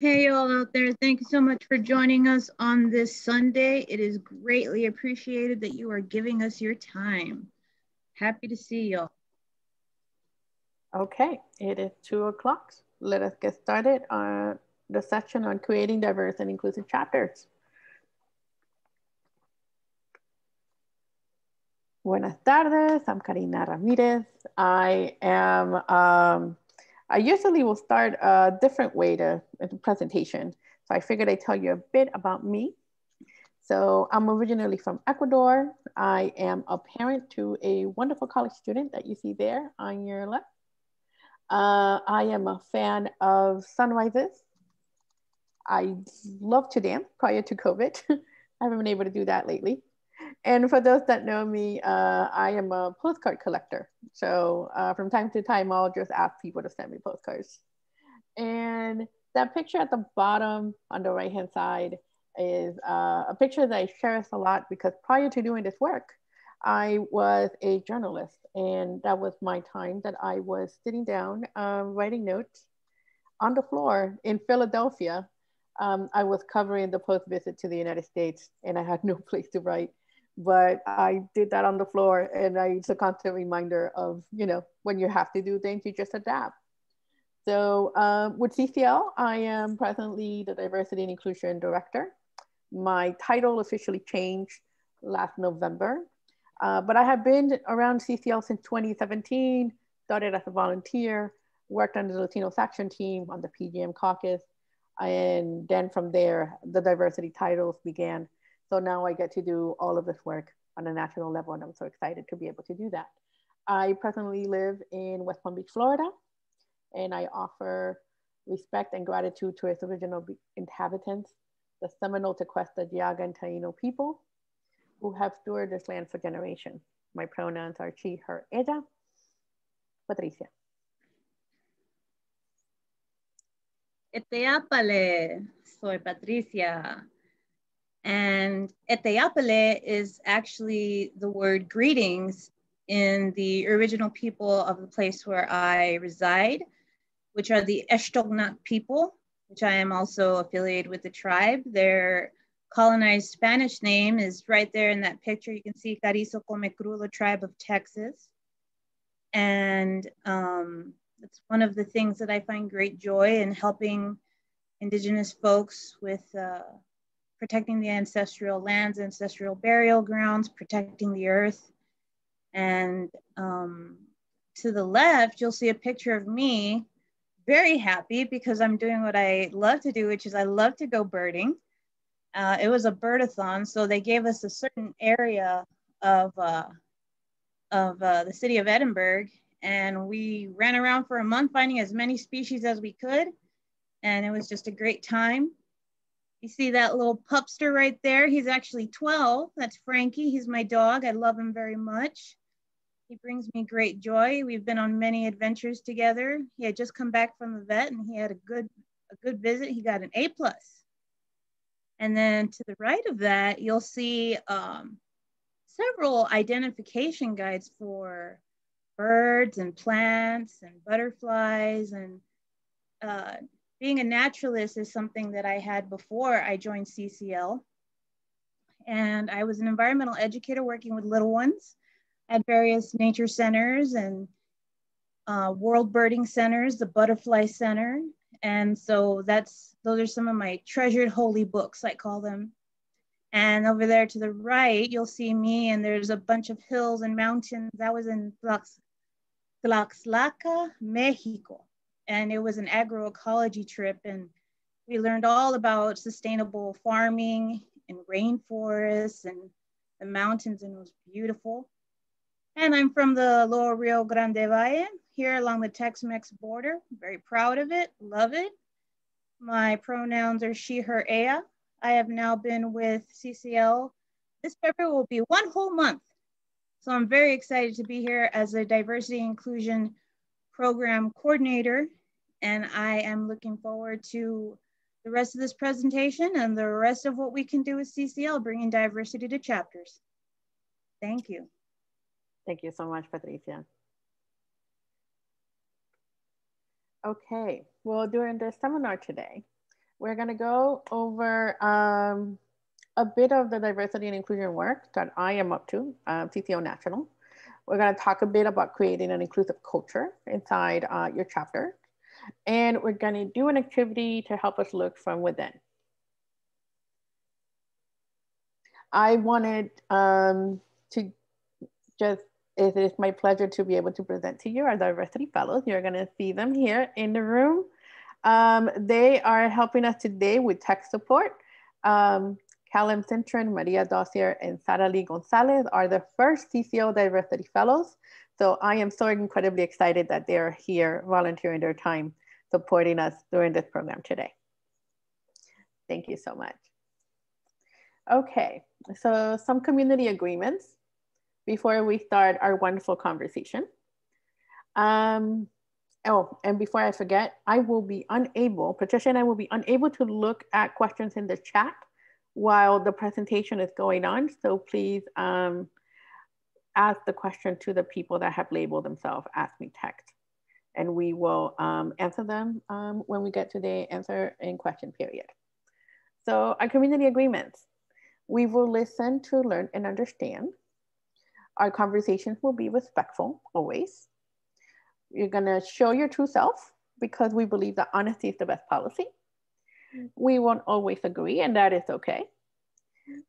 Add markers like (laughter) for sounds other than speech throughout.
Hey, all out there. Thank you so much for joining us on this Sunday. It is greatly appreciated that you are giving us your time. Happy to see y'all. Okay, it is two o'clock. Let us get started on the section on creating diverse and inclusive chapters. Buenas tardes, I'm Karina Ramirez. I am um, I usually will start a different way to a presentation. So I figured I'd tell you a bit about me. So I'm originally from Ecuador. I am a parent to a wonderful college student that you see there on your left. Uh, I am a fan of sunrises. I love to dance prior to COVID. (laughs) I haven't been able to do that lately. And for those that know me, uh, I am a postcard collector. So uh, from time to time, I'll just ask people to send me postcards. And that picture at the bottom on the right hand side is uh, a picture that I cherish a lot because prior to doing this work, I was a journalist, and that was my time that I was sitting down um, writing notes on the floor in Philadelphia. Um, I was covering the Pope's visit to the United States, and I had no (laughs) place to write but I did that on the floor and I, it's a constant reminder of, you know, when you have to do things, you just adapt. So um, with CCL, I am presently the Diversity and Inclusion Director. My title officially changed last November, uh, but I have been around CCL since 2017, started as a volunteer, worked on the Latino Section team on the PGM caucus, and then from there, the diversity titles began so now I get to do all of this work on a national level, and I'm so excited to be able to do that. I presently live in West Palm Beach, Florida, and I offer respect and gratitude to its original inhabitants, the Seminole, Tequesta, Jeaga, and Taino people who have stewarded this land for generations. My pronouns are she, her, ella. Patricia. Eteapale, soy Patricia. And Eteapele is actually the word greetings in the original people of the place where I reside, which are the Esto'k Gna people, which I am also affiliated with the tribe. Their colonized Spanish name is right there in that picture. You can see Carrizo Comecrudo tribe of Texas. And um, it's one of the things that I find great joy in helping indigenous folks with uh, protecting the ancestral lands, ancestral burial grounds, protecting the earth. And um, to the left, you'll see a picture of me very happy because I'm doing what I love to do, which is I love to go birding. Uh, it was a birdathon, so they gave us a certain area of, uh, of uh, the city of Edinburg, and we ran around for a month finding as many species as we could, and it was just a great time. You see that little pupster right there? He's actually 12. That's Frankie. He's my dog. I love him very much. He brings me great joy. We've been on many adventures together. He had just come back from the vet and he had a good a good visit. He got an A plus. And then to the right of that, you'll see um, several identification guides for birds and plants and butterflies and uh, being a naturalist is something that I had before I joined CCL. And I was an environmental educator working with little ones at various nature centers and uh, world birding centers, the butterfly center. And so that's, those are some of my treasured holy books, I call them. And over there to the right, you'll see me and there's a bunch of hills and mountains. That was in Tlaxcala, Mexico and it was an agroecology trip and we learned all about sustainable farming and rainforests and the mountains and it was beautiful. And I'm from the Lower Rio Grande Valle here along the Tex-Mex border. Very proud of it, love it. My pronouns are she, her, ea. I have now been with CCL. This February will be one whole month. So I'm very excited to be here as a diversity inclusion program coordinator and I am looking forward to the rest of this presentation and the rest of what we can do with CCL, bringing diversity to chapters. Thank you. Thank you so much, Patricia. Okay, well, during the seminar today, we're gonna go over um, a bit of the diversity and inclusion work that I am up to, um, CCL National. We're gonna talk a bit about creating an inclusive culture inside uh, your chapter. And we're gonna do an activity to help us look from within. I wanted um, to just, it is my pleasure to be able to present to you our diversity fellows. You're gonna see them here in the room. Um, they are helping us today with tech support. Um, Callum Cintron, Maria Dossier, and Sara Lee Gonzalez are the first CCL Diversity Fellows. So I am so incredibly excited that they're here volunteering their time supporting us during this program today. Thank you so much. Okay, so some community agreements before we start our wonderful conversation. Um, oh, and before I forget, I will be unable, Patricia and I will be unable to look at questions in the chat while the presentation is going on. So please um, ask the question to the people that have labeled themselves Ask Me Text. And we will um, answer them um, when we get to the answer in question period. So our community agreements. We will listen to learn and understand. Our conversations will be respectful always. You're gonna show your true self because we believe that honesty is the best policy. We won't always agree, and that is okay.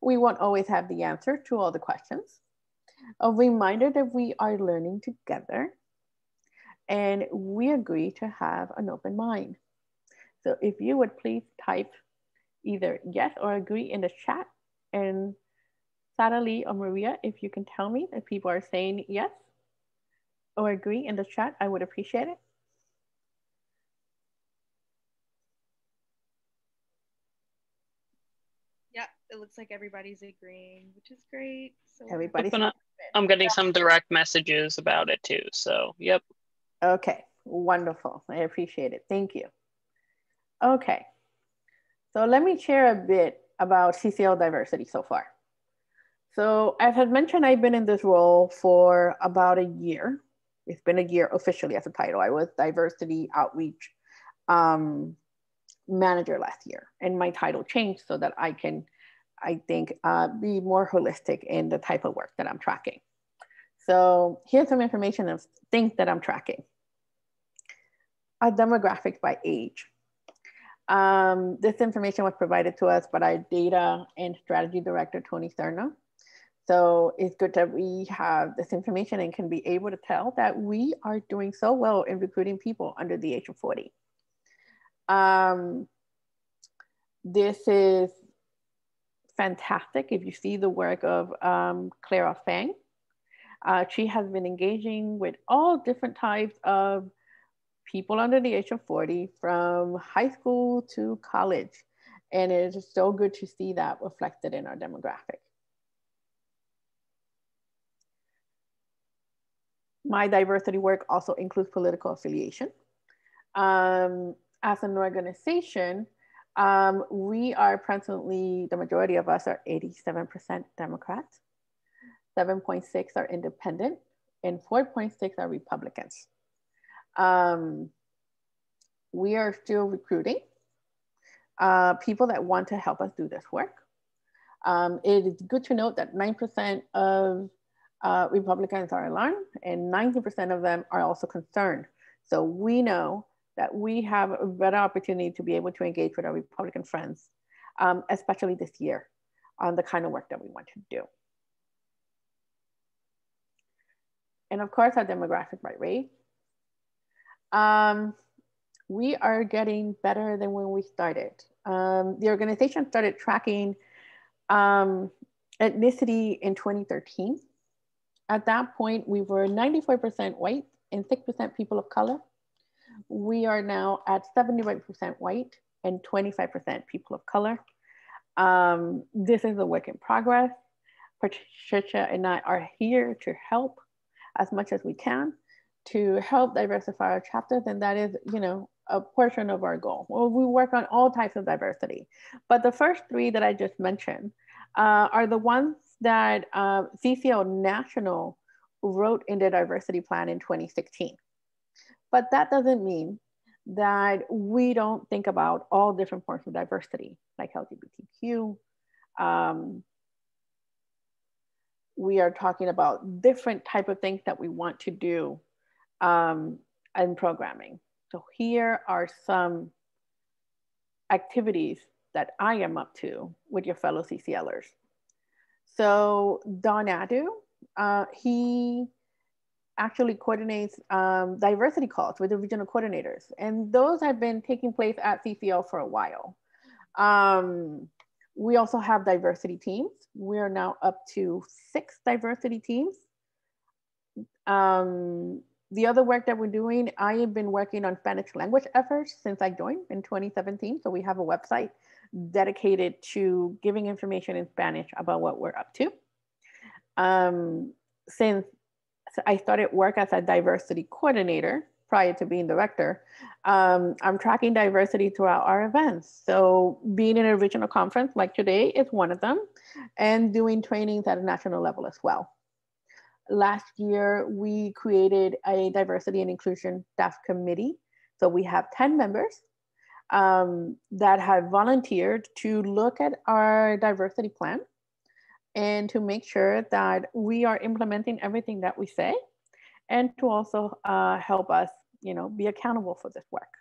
We won't always have the answer to all the questions. A reminder that we are learning together and we agree to have an open mind. So if you would please type either yes or agree in the chat and Sara Lee or Maria, if you can tell me if people are saying yes or agree in the chat, I would appreciate it. Yeah, it looks like everybody's agreeing, which is great. So everybody's. I'm getting some direct messages about it too. So, yep. Okay, wonderful. I appreciate it. Thank you. Okay, so let me share a bit about CCL diversity so far. So as I mentioned, I've been in this role for about a year it's been a year officially as a title. I was diversity outreach um, manager last year, and my title changed so that I can, I think, uh, be more holistic in the type of work that I'm tracking. So here's some information of things that I'm tracking. Our demographics by age. Um, this information was provided to us by our data and strategy director, Tony Serna. So it's good that we have this information and can be able to tell that we are doing so well in recruiting people under the age of 40. Um, this is fantastic if you see the work of um, Clara Fang. Uh, she has been engaging with all different types of people under the age of 40 from high school to college. And it is so good to see that reflected in our demographic. my diversity work also includes political affiliation. Um, as an organization, um, we are presently, the majority of us are 87% Democrats, 7.6 are independent, and 4.6 are Republicans. Um, we are still recruiting uh, people that want to help us do this work. Um, it is good to note that 9% of uh, Republicans are alarmed and 90% of them are also concerned. So we know that we have a better opportunity to be able to engage with our Republican friends, um, especially this year on the kind of work that we want to do. And of course, our demographic by race. Um, we are getting better than when we started. Um, the organization started tracking um, ethnicity in 2013 at that point, we were 94% white and 6% people of color. We are now at 71% white and 25% people of color. Um, this is a work in progress. Patricia and I are here to help as much as we can to help diversify our chapters, and that is, you know, a portion of our goal. Well, we work on all types of diversity, but the first three that I just mentioned uh, are the ones that uh, CCL National wrote in the diversity plan in 2016. But that doesn't mean that we don't think about all different forms of diversity, like LGBTQ. Um, we are talking about different type of things that we want to do um, in programming. So here are some activities that I am up to with your fellow CCLers. So Don Adu, uh, he actually coordinates um, diversity calls with the regional coordinators. And those have been taking place at CCL for a while. Um, we also have diversity teams. We are now up to six diversity teams. Um, the other work that we're doing, I have been working on Spanish language efforts since I joined in 2017. So we have a website dedicated to giving information in Spanish about what we're up to. Um, since I started work as a diversity coordinator prior to being director, um, I'm tracking diversity throughout our events. So being in a regional conference like today is one of them and doing trainings at a national level as well. Last year, we created a diversity and inclusion staff committee. So we have 10 members um, that have volunteered to look at our diversity plan and to make sure that we are implementing everything that we say and to also uh, help us, you know, be accountable for this work.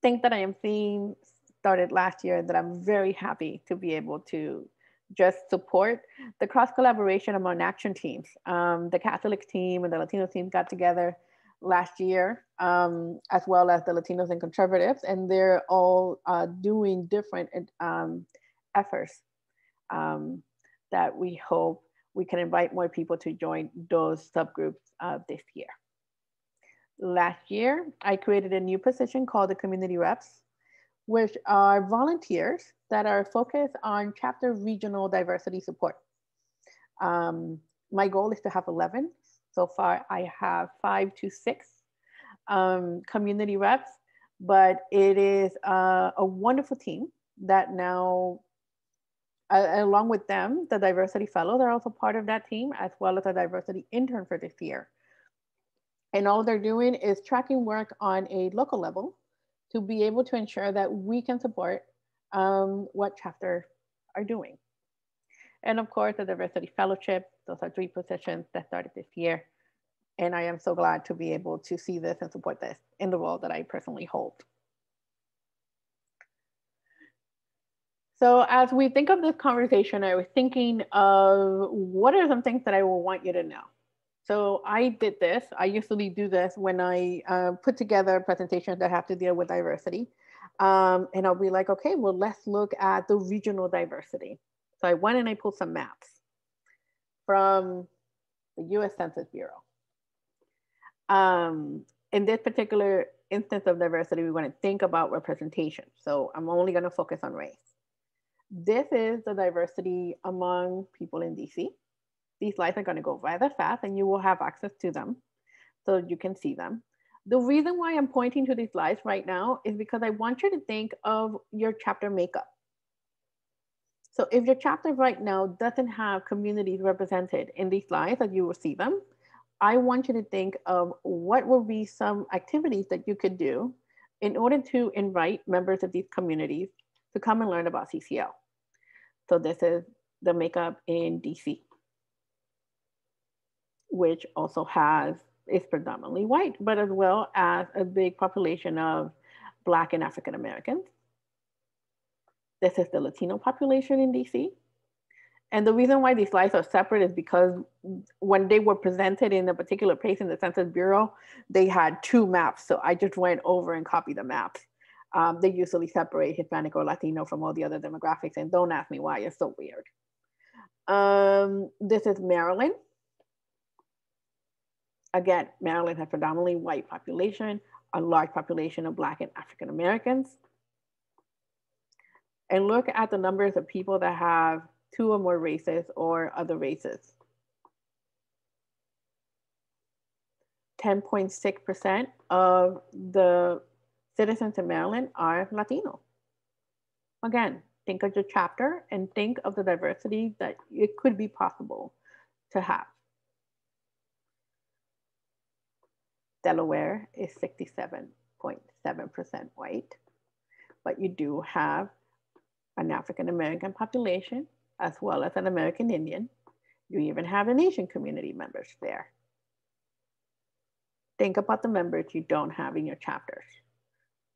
Things that I am seeing started last year that I'm very happy to be able to just support the cross collaboration among action teams. Um, the Catholic team and the Latino team got together last year, um, as well as the Latinos and conservatives, and they're all uh, doing different um, efforts um, that we hope we can invite more people to join those subgroups uh, this year. Last year, I created a new position called the community reps, which are volunteers that are focused on chapter regional diversity support. Um, my goal is to have 11. So far, I have five to six um, community reps, but it is uh, a wonderful team that now uh, along with them, the diversity fellows are also part of that team, as well as a diversity intern for this year. And all they're doing is tracking work on a local level to be able to ensure that we can support um, what chapter are doing. And of course, the diversity fellowship, those are three positions that started this year. And I am so glad to be able to see this and support this in the role that I personally hold. So as we think of this conversation, I was thinking of what are some things that I will want you to know. So I did this. I usually do this when I uh, put together presentations that have to deal with diversity. Um, and I'll be like, okay, well, let's look at the regional diversity. So I went and I pulled some maps from the US Census Bureau. Um, in this particular instance of diversity, we want to think about representation. So I'm only going to focus on race. This is the diversity among people in DC. These slides are gonna go rather fast and you will have access to them so you can see them. The reason why I'm pointing to these slides right now is because I want you to think of your chapter makeup. So if your chapter right now doesn't have communities represented in these slides that you will see them, I want you to think of what will be some activities that you could do in order to invite members of these communities to come and learn about CCL. So this is the makeup in DC, which also has, is predominantly white, but as well as a big population of Black and African Americans. This is the Latino population in DC. And the reason why these slides are separate is because when they were presented in a particular place in the Census Bureau, they had two maps. So I just went over and copied the maps um, they usually separate Hispanic or Latino from all the other demographics. And don't ask me why, it's so weird. Um, this is Maryland. Again, Maryland has predominantly white population, a large population of Black and African Americans. And look at the numbers of people that have two or more races or other races. 10.6% of the citizens in Maryland are Latino. Again, think of your chapter and think of the diversity that it could be possible to have. Delaware is 67 0.7% white, but you do have an African American population as well as an American Indian. You even have an Asian community members there. Think about the members you don't have in your chapters.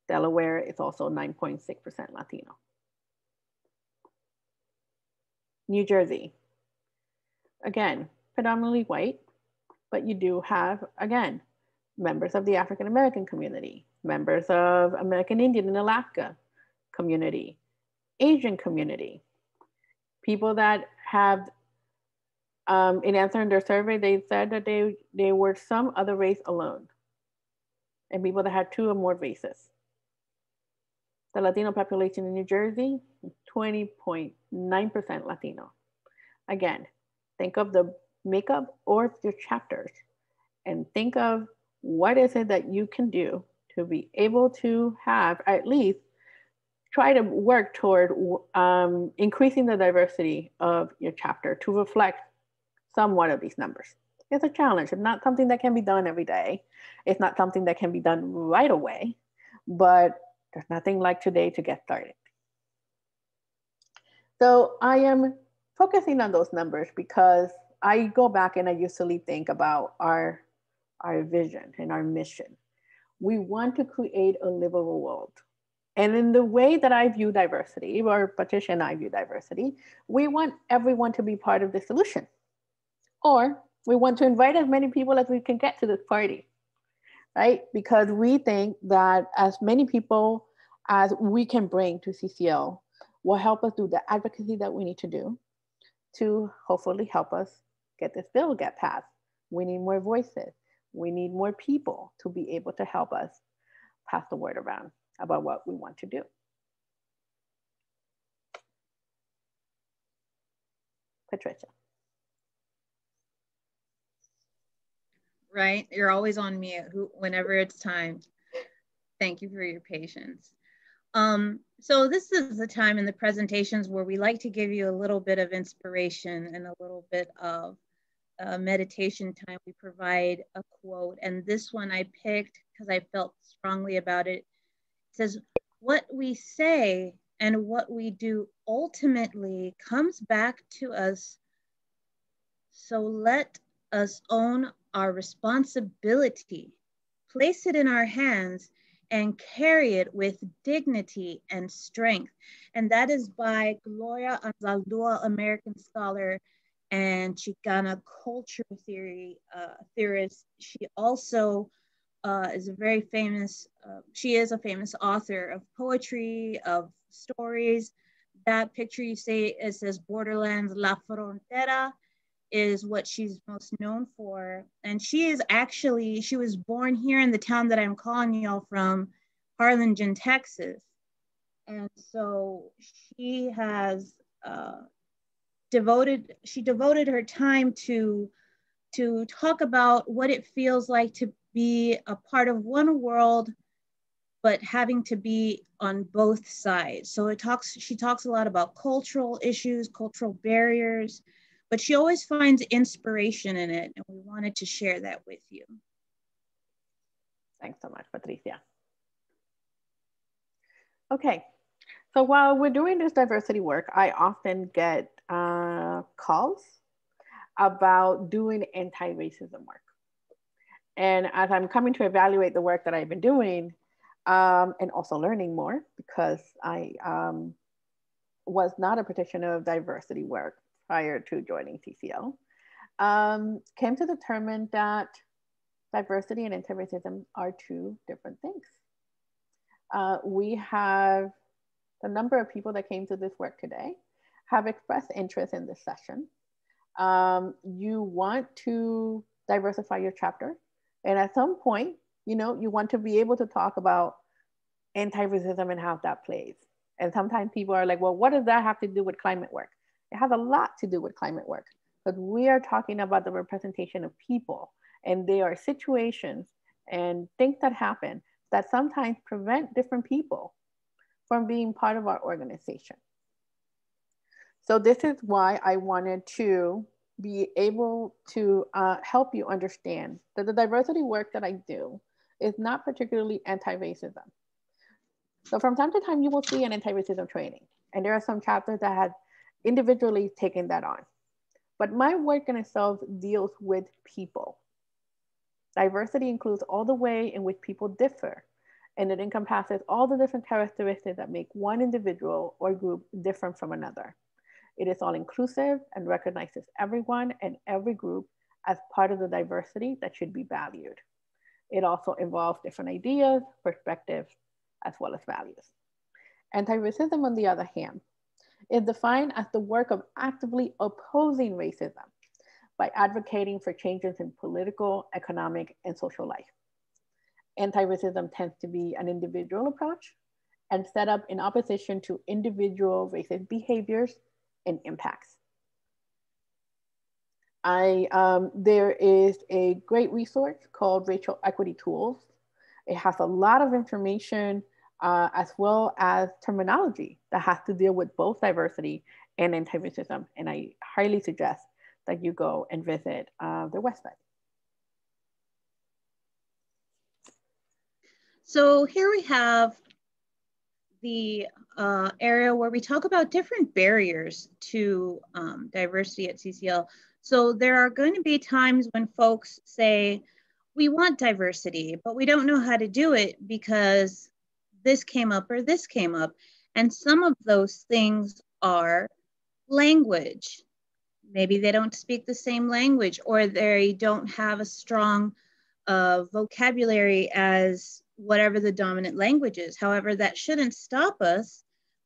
Delaware is also 9.6% Latino. New Jersey, again, predominantly white, but you do have, again, members of the African American community, members of American Indian and Alaska community, Asian community, people that have, um, in answering their survey, they said that they, they were some other race alone, and people that had two or more races. The Latino population in New Jersey, 20.9% Latino. Again, think of the makeup or your chapters and think of what is it that you can do to be able to have at least try to work toward um, increasing the diversity of your chapter to reflect somewhat of these numbers. It's a challenge. It's not something that can be done every day. It's not something that can be done right away, but there's nothing like today to get started. So I am focusing on those numbers because I go back and I usually think about our, our vision and our mission. We want to create a livable world. And in the way that I view diversity, or Patricia and I view diversity, we want everyone to be part of the solution. Or we want to invite as many people as we can get to this party right? Because we think that as many people as we can bring to CCL will help us do the advocacy that we need to do to hopefully help us get this bill get passed. We need more voices. We need more people to be able to help us pass the word around about what we want to do. Patricia. right? You're always on mute whenever it's time. Thank you for your patience. Um, so this is the time in the presentations where we like to give you a little bit of inspiration and a little bit of uh, meditation time. We provide a quote and this one I picked because I felt strongly about it. It says, what we say and what we do ultimately comes back to us. So let us own our responsibility, place it in our hands, and carry it with dignity and strength. And that is by Gloria Anzaldúa, American scholar and Chicana culture theory uh, theorist. She also uh, is a very famous, uh, she is a famous author of poetry, of stories. That picture you say, it says Borderlands La Frontera is what she's most known for. And she is actually, she was born here in the town that I'm calling y'all from, Harlingen, Texas. And so she has uh, devoted, she devoted her time to, to talk about what it feels like to be a part of one world, but having to be on both sides. So it talks, she talks a lot about cultural issues, cultural barriers, but she always finds inspiration in it. And we wanted to share that with you. Thanks so much, Patricia. Okay, so while we're doing this diversity work, I often get uh, calls about doing anti-racism work. And as I'm coming to evaluate the work that I've been doing um, and also learning more because I um, was not a practitioner of diversity work prior to joining CCL, um, came to determine that diversity and anti-racism are two different things. Uh, we have the number of people that came to this work today have expressed interest in this session. Um, you want to diversify your chapter. And at some point, you know, you want to be able to talk about anti-racism and how that plays. And sometimes people are like, well, what does that have to do with climate work? It has a lot to do with climate work, but we are talking about the representation of people and there are situations and things that happen that sometimes prevent different people from being part of our organization. So this is why I wanted to be able to uh, help you understand that the diversity work that I do is not particularly anti-racism. So from time to time, you will see an anti-racism training. And there are some chapters that have individually taking that on. But my work in itself deals with people. Diversity includes all the way in which people differ, and it encompasses all the different characteristics that make one individual or group different from another. It is all inclusive and recognizes everyone and every group as part of the diversity that should be valued. It also involves different ideas, perspectives, as well as values. Anti-racism, on the other hand, is defined as the work of actively opposing racism by advocating for changes in political, economic, and social life. Anti-racism tends to be an individual approach and set up in opposition to individual racist behaviors and impacts. I, um, there is a great resource called Racial Equity Tools. It has a lot of information uh, as well as terminology that has to deal with both diversity and anti-racism. And I highly suggest that you go and visit uh, their website. So here we have the uh, area where we talk about different barriers to um, diversity at CCL. So there are going to be times when folks say, we want diversity, but we don't know how to do it because this came up or this came up. And some of those things are language. Maybe they don't speak the same language or they don't have a strong uh, vocabulary as whatever the dominant language is. However, that shouldn't stop us.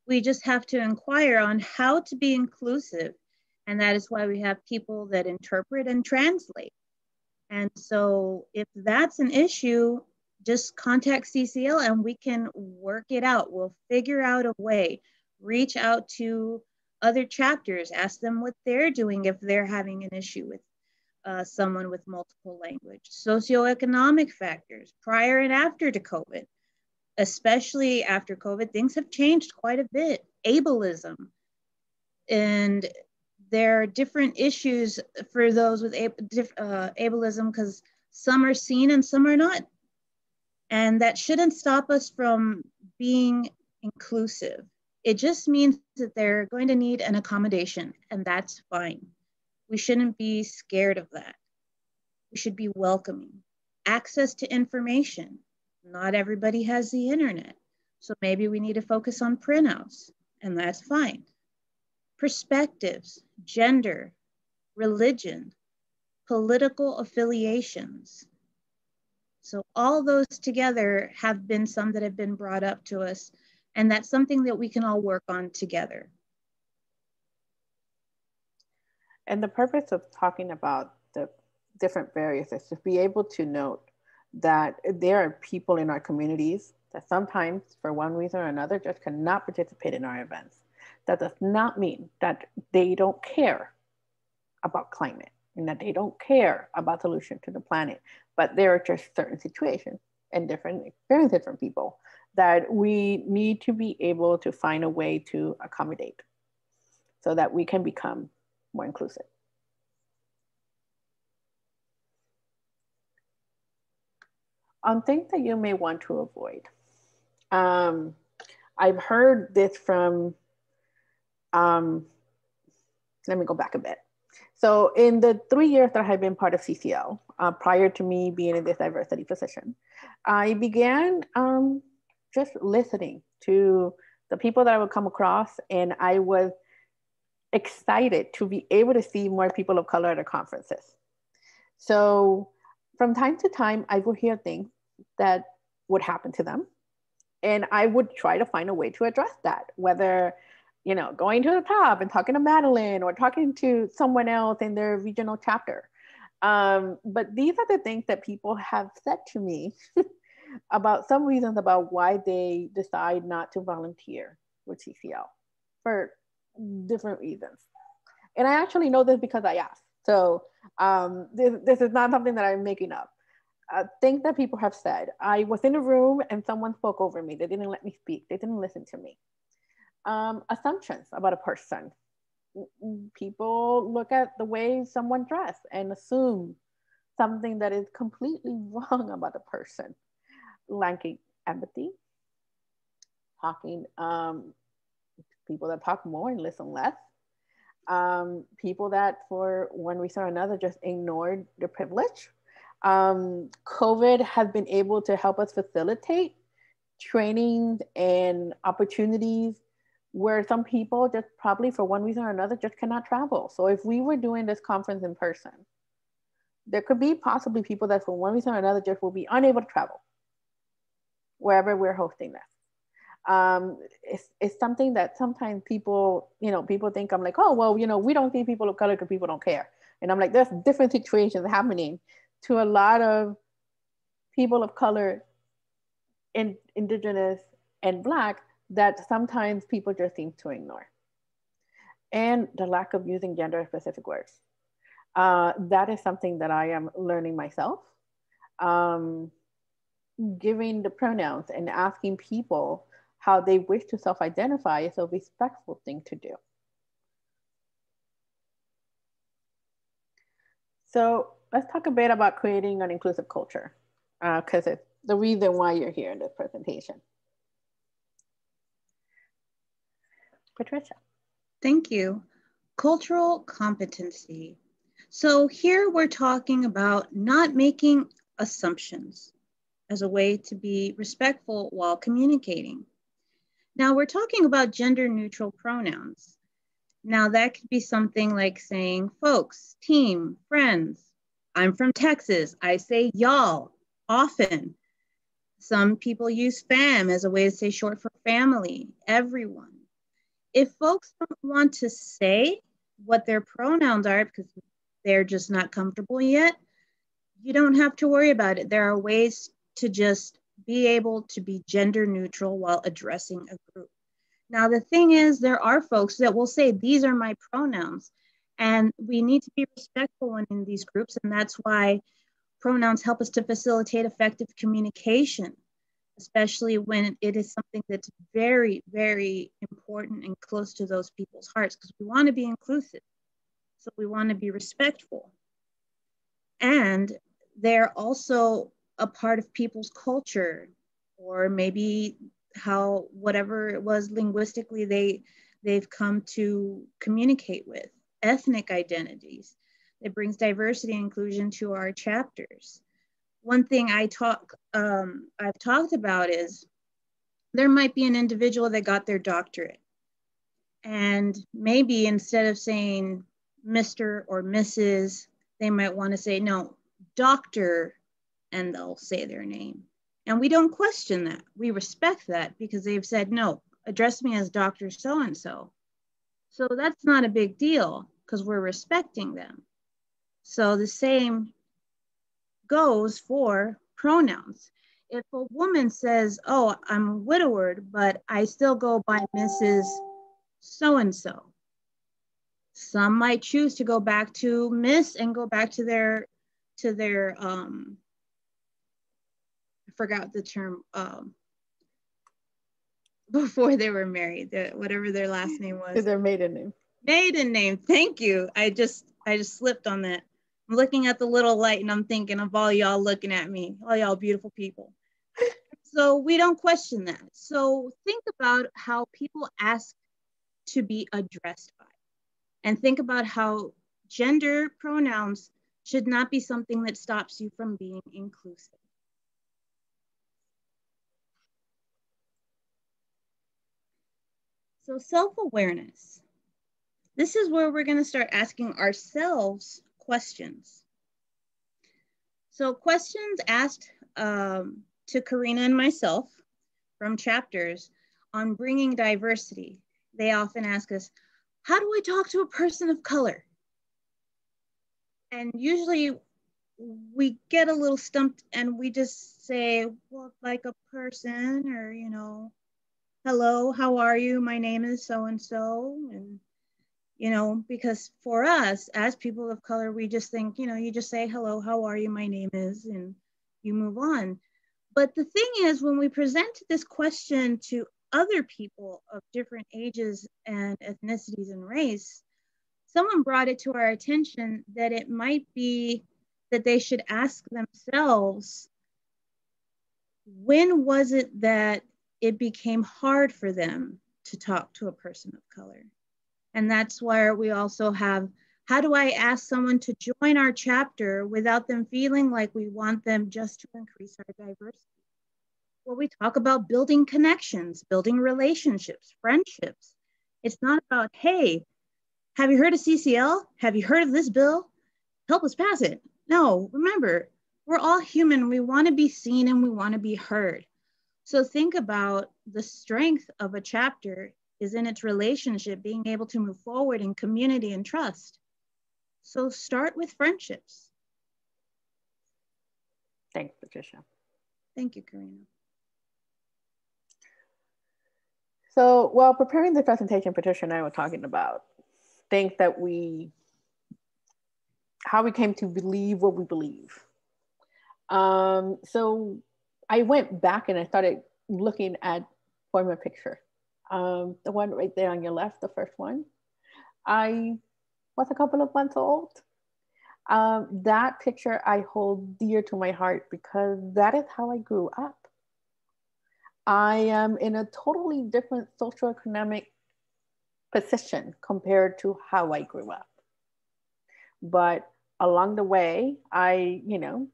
We just have to inquire on how to be inclusive. And that is why we have people that interpret and translate. And so if that's an issue, just contact CCL and we can work it out. We'll figure out a way. Reach out to other chapters, ask them what they're doing if they're having an issue with uh, someone with multiple language. Socioeconomic factors prior and after to COVID, especially after COVID, things have changed quite a bit. Ableism. And there are different issues for those with uh, ableism because some are seen and some are not and that shouldn't stop us from being inclusive. It just means that they're going to need an accommodation, and that's fine. We shouldn't be scared of that. We should be welcoming. Access to information. Not everybody has the internet. So maybe we need to focus on printouts, and that's fine. Perspectives, gender, religion, political affiliations, so all those together have been some that have been brought up to us. And that's something that we can all work on together. And the purpose of talking about the different barriers is to be able to note that there are people in our communities that sometimes, for one reason or another, just cannot participate in our events. That does not mean that they don't care about climate and that they don't care about the solution to the planet but there are just certain situations and different experiences from people that we need to be able to find a way to accommodate so that we can become more inclusive. On things that you may want to avoid. Um, I've heard this from, um, let me go back a bit. So in the three years that I have been part of CCL, uh, prior to me being in this diversity position, I began um, just listening to the people that I would come across, and I was excited to be able to see more people of color at our conferences. So from time to time, I would hear things that would happen to them, and I would try to find a way to address that, whether you know, going to the top and talking to Madeleine or talking to someone else in their regional chapter. Um, but these are the things that people have said to me (laughs) about some reasons about why they decide not to volunteer with CCL for different reasons. And I actually know this because I asked. So um, this, this is not something that I'm making up. Uh, things that people have said. I was in a room and someone spoke over me. They didn't let me speak. They didn't listen to me um, assumptions about a person. People look at the way someone dressed and assume something that is completely (laughs) wrong about a person. lacking empathy, talking um, people that talk more and listen less, um, people that for one reason or another just ignored their privilege. Um, COVID has been able to help us facilitate trainings and opportunities where some people just probably for one reason or another just cannot travel. So if we were doing this conference in person, there could be possibly people that for one reason or another just will be unable to travel wherever we're hosting this. Um, it's, it's something that sometimes people, you know, people think I'm like, oh, well, you know, we don't see people of color because people don't care. And I'm like, there's different situations happening to a lot of people of color, in, indigenous and black that sometimes people just seem to ignore. And the lack of using gender specific words. Uh, that is something that I am learning myself. Um, giving the pronouns and asking people how they wish to self identify is a respectful thing to do. So let's talk a bit about creating an inclusive culture because uh, it's the reason why you're here in this presentation. Patricia. Thank you. Cultural competency. So here we're talking about not making assumptions as a way to be respectful while communicating. Now we're talking about gender neutral pronouns. Now that could be something like saying folks, team, friends. I'm from Texas. I say y'all often. Some people use fam as a way to say short for family, everyone. If folks don't want to say what their pronouns are because they're just not comfortable yet, you don't have to worry about it. There are ways to just be able to be gender neutral while addressing a group. Now, the thing is, there are folks that will say, These are my pronouns. And we need to be respectful when in these groups. And that's why pronouns help us to facilitate effective communication, especially when it is something that's very, very important and close to those people's hearts, because we want to be inclusive. So we want to be respectful. And they're also a part of people's culture or maybe how whatever it was linguistically they they've come to communicate with ethnic identities it brings diversity and inclusion to our chapters one thing i talk um, i've talked about is there might be an individual that got their doctorate and maybe instead of saying mr or mrs they might want to say no doctor and they'll say their name. And we don't question that. We respect that because they've said, no, address me as Dr. So and so. So that's not a big deal because we're respecting them. So the same goes for pronouns. If a woman says, oh, I'm a widowed, but I still go by Mrs. So and so, some might choose to go back to Miss and go back to their to their um, I forgot the term um, (laughs) before they were married, the, whatever their last name was. Their maiden name. Maiden name. Thank you. I just I just slipped on that. I'm looking at the little light and I'm thinking of all y'all looking at me, all y'all beautiful people. (laughs) So we don't question that. So think about how people ask to be addressed by, and think about how gender pronouns should not be something that stops you from being inclusive. So self-awareness. This is where we're gonna start asking ourselves questions. So questions asked um, to Karina and myself from chapters on bringing diversity. They often ask us, how do I talk to a person of color? And usually we get a little stumped and we just say, well, like a person or, you know, hello, how are you? My name is so and so. And, you know, because for us as people of color, we just think, you know, you just say, hello, how are you? My name is, and you move on. But the thing is, when we present this question to other people of different ages and ethnicities and race, someone brought it to our attention that it might be that they should ask themselves when was it that it became hard for them to talk to a person of color? And that's where we also have how do I ask someone to join our chapter without them feeling like we want them just to increase our diversity? Well, we talk about building connections, building relationships, friendships. It's not about, hey, have you heard of CCL? Have you heard of this bill? Help us pass it. No, remember, we're all human. We want to be seen and we want to be heard. So think about the strength of a chapter is in its relationship, being able to move forward in community and trust. So start with friendships. Thanks, Patricia. Thank you, Karina. So while preparing the presentation, Patricia and I were talking about things that we, how we came to believe what we believe. Um, so I went back and I started looking at former picture. Um, the one right there on your left, the first one. I was a couple of months old. Um, that picture I hold dear to my heart because that is how I grew up. I am in a totally different socioeconomic position compared to how I grew up. But along the way, I, you know,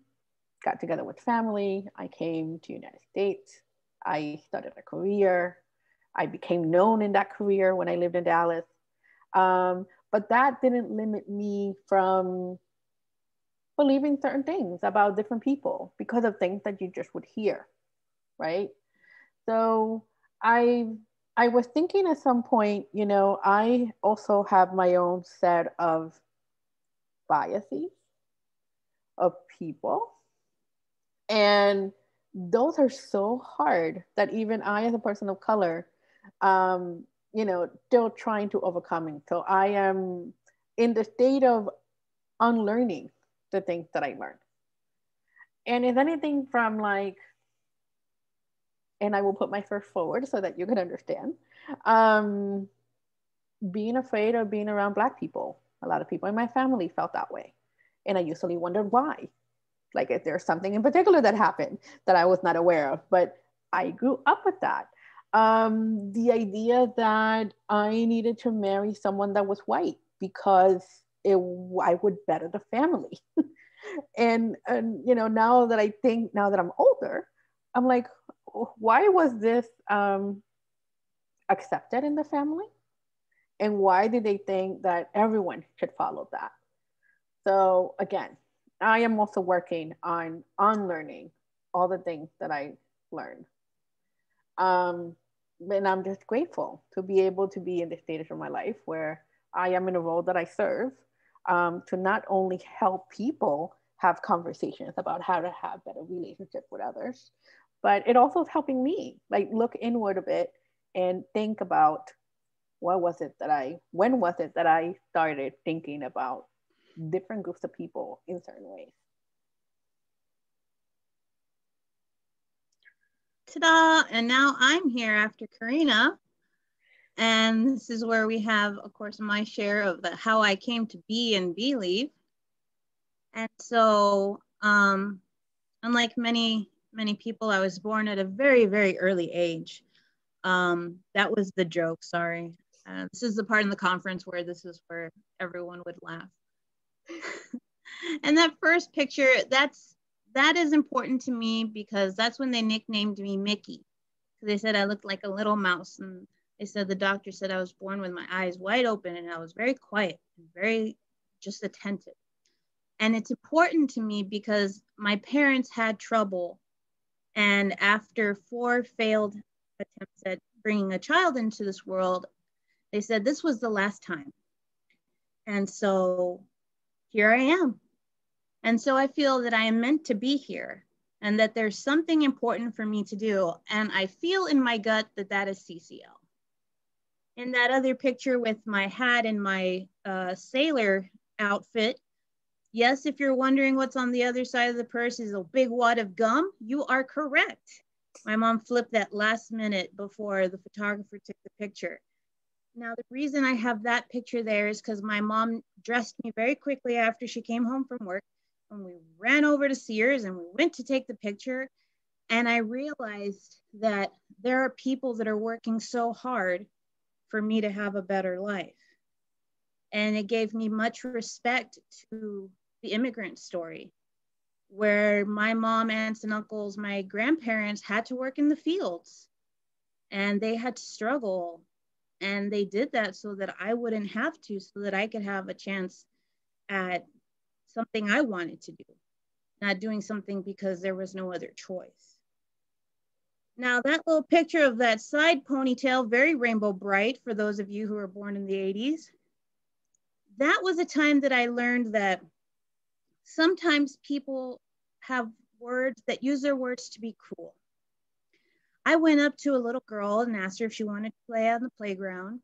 got together with family. I came to United States. I started a career. I became known in that career when I lived in Dallas. Um, but that didn't limit me from believing certain things about different people because of things that you just would hear, right? So I I was thinking at some point, you know, I also have my own set of biases of people. And those are so hard that even I, as a person of color, um, you know, still trying to overcome it. So I am in the state of unlearning the things that I learned. And if anything from like and I will put my first forward so that you can understand. Um, being afraid of being around Black people. A lot of people in my family felt that way. And I usually wondered why. Like if there's something in particular that happened that I was not aware of, but I grew up with that. Um, the idea that I needed to marry someone that was white because it, I would better the family. (laughs) and, and, you know, now that I think, now that I'm older, I'm like, why was this um, accepted in the family? And why did they think that everyone should follow that? So again, I am also working on unlearning all the things that I learned. Um, and I'm just grateful to be able to be in the stage of my life where I am in a role that I serve um, to not only help people have conversations about how to have better relationships with others, but it also is helping me like look inward a bit and think about what was it that I, when was it that I started thinking about different groups of people in certain ways. Ta-da! And now I'm here after Karina. And this is where we have, of course, my share of the how I came to be and believe. And so, um, unlike many many people. I was born at a very, very early age. Um, that was the joke, sorry. Uh, this is the part in the conference where this is where everyone would laugh. (laughs) and that first picture, that's that is important to me because that's when they nicknamed me Mickey. They said I looked like a little mouse, and they said the doctor said I was born with my eyes wide open, and I was very quiet and very just attentive. And it's important to me because my parents had trouble and after four failed attempts at bringing a child into this world, they said this was the last time. And so here I am. And so I feel that I am meant to be here and that there's something important for me to do. And I feel in my gut that that is CCL. In that other picture with my hat and my uh, sailor outfit, Yes, if you're wondering what's on the other side of the purse is a big wad of gum, you are correct. My mom flipped that last minute before the photographer took the picture. Now, the reason I have that picture there is because my mom dressed me very quickly after she came home from work and we ran over to Sears and we went to take the picture. And I realized that there are people that are working so hard for me to have a better life. And it gave me much respect to the immigrant story, where my mom, aunts, and uncles, my grandparents had to work in the fields and they had to struggle. And they did that so that I wouldn't have to, so that I could have a chance at something I wanted to do, not doing something because there was no other choice. Now that little picture of that side ponytail, very Rainbow Brite for those of you who were born in the 80s, that was a time that I learned that sometimes people have words that use their words to be cruel. I went up to a little girl and asked her if she wanted to play on the playground.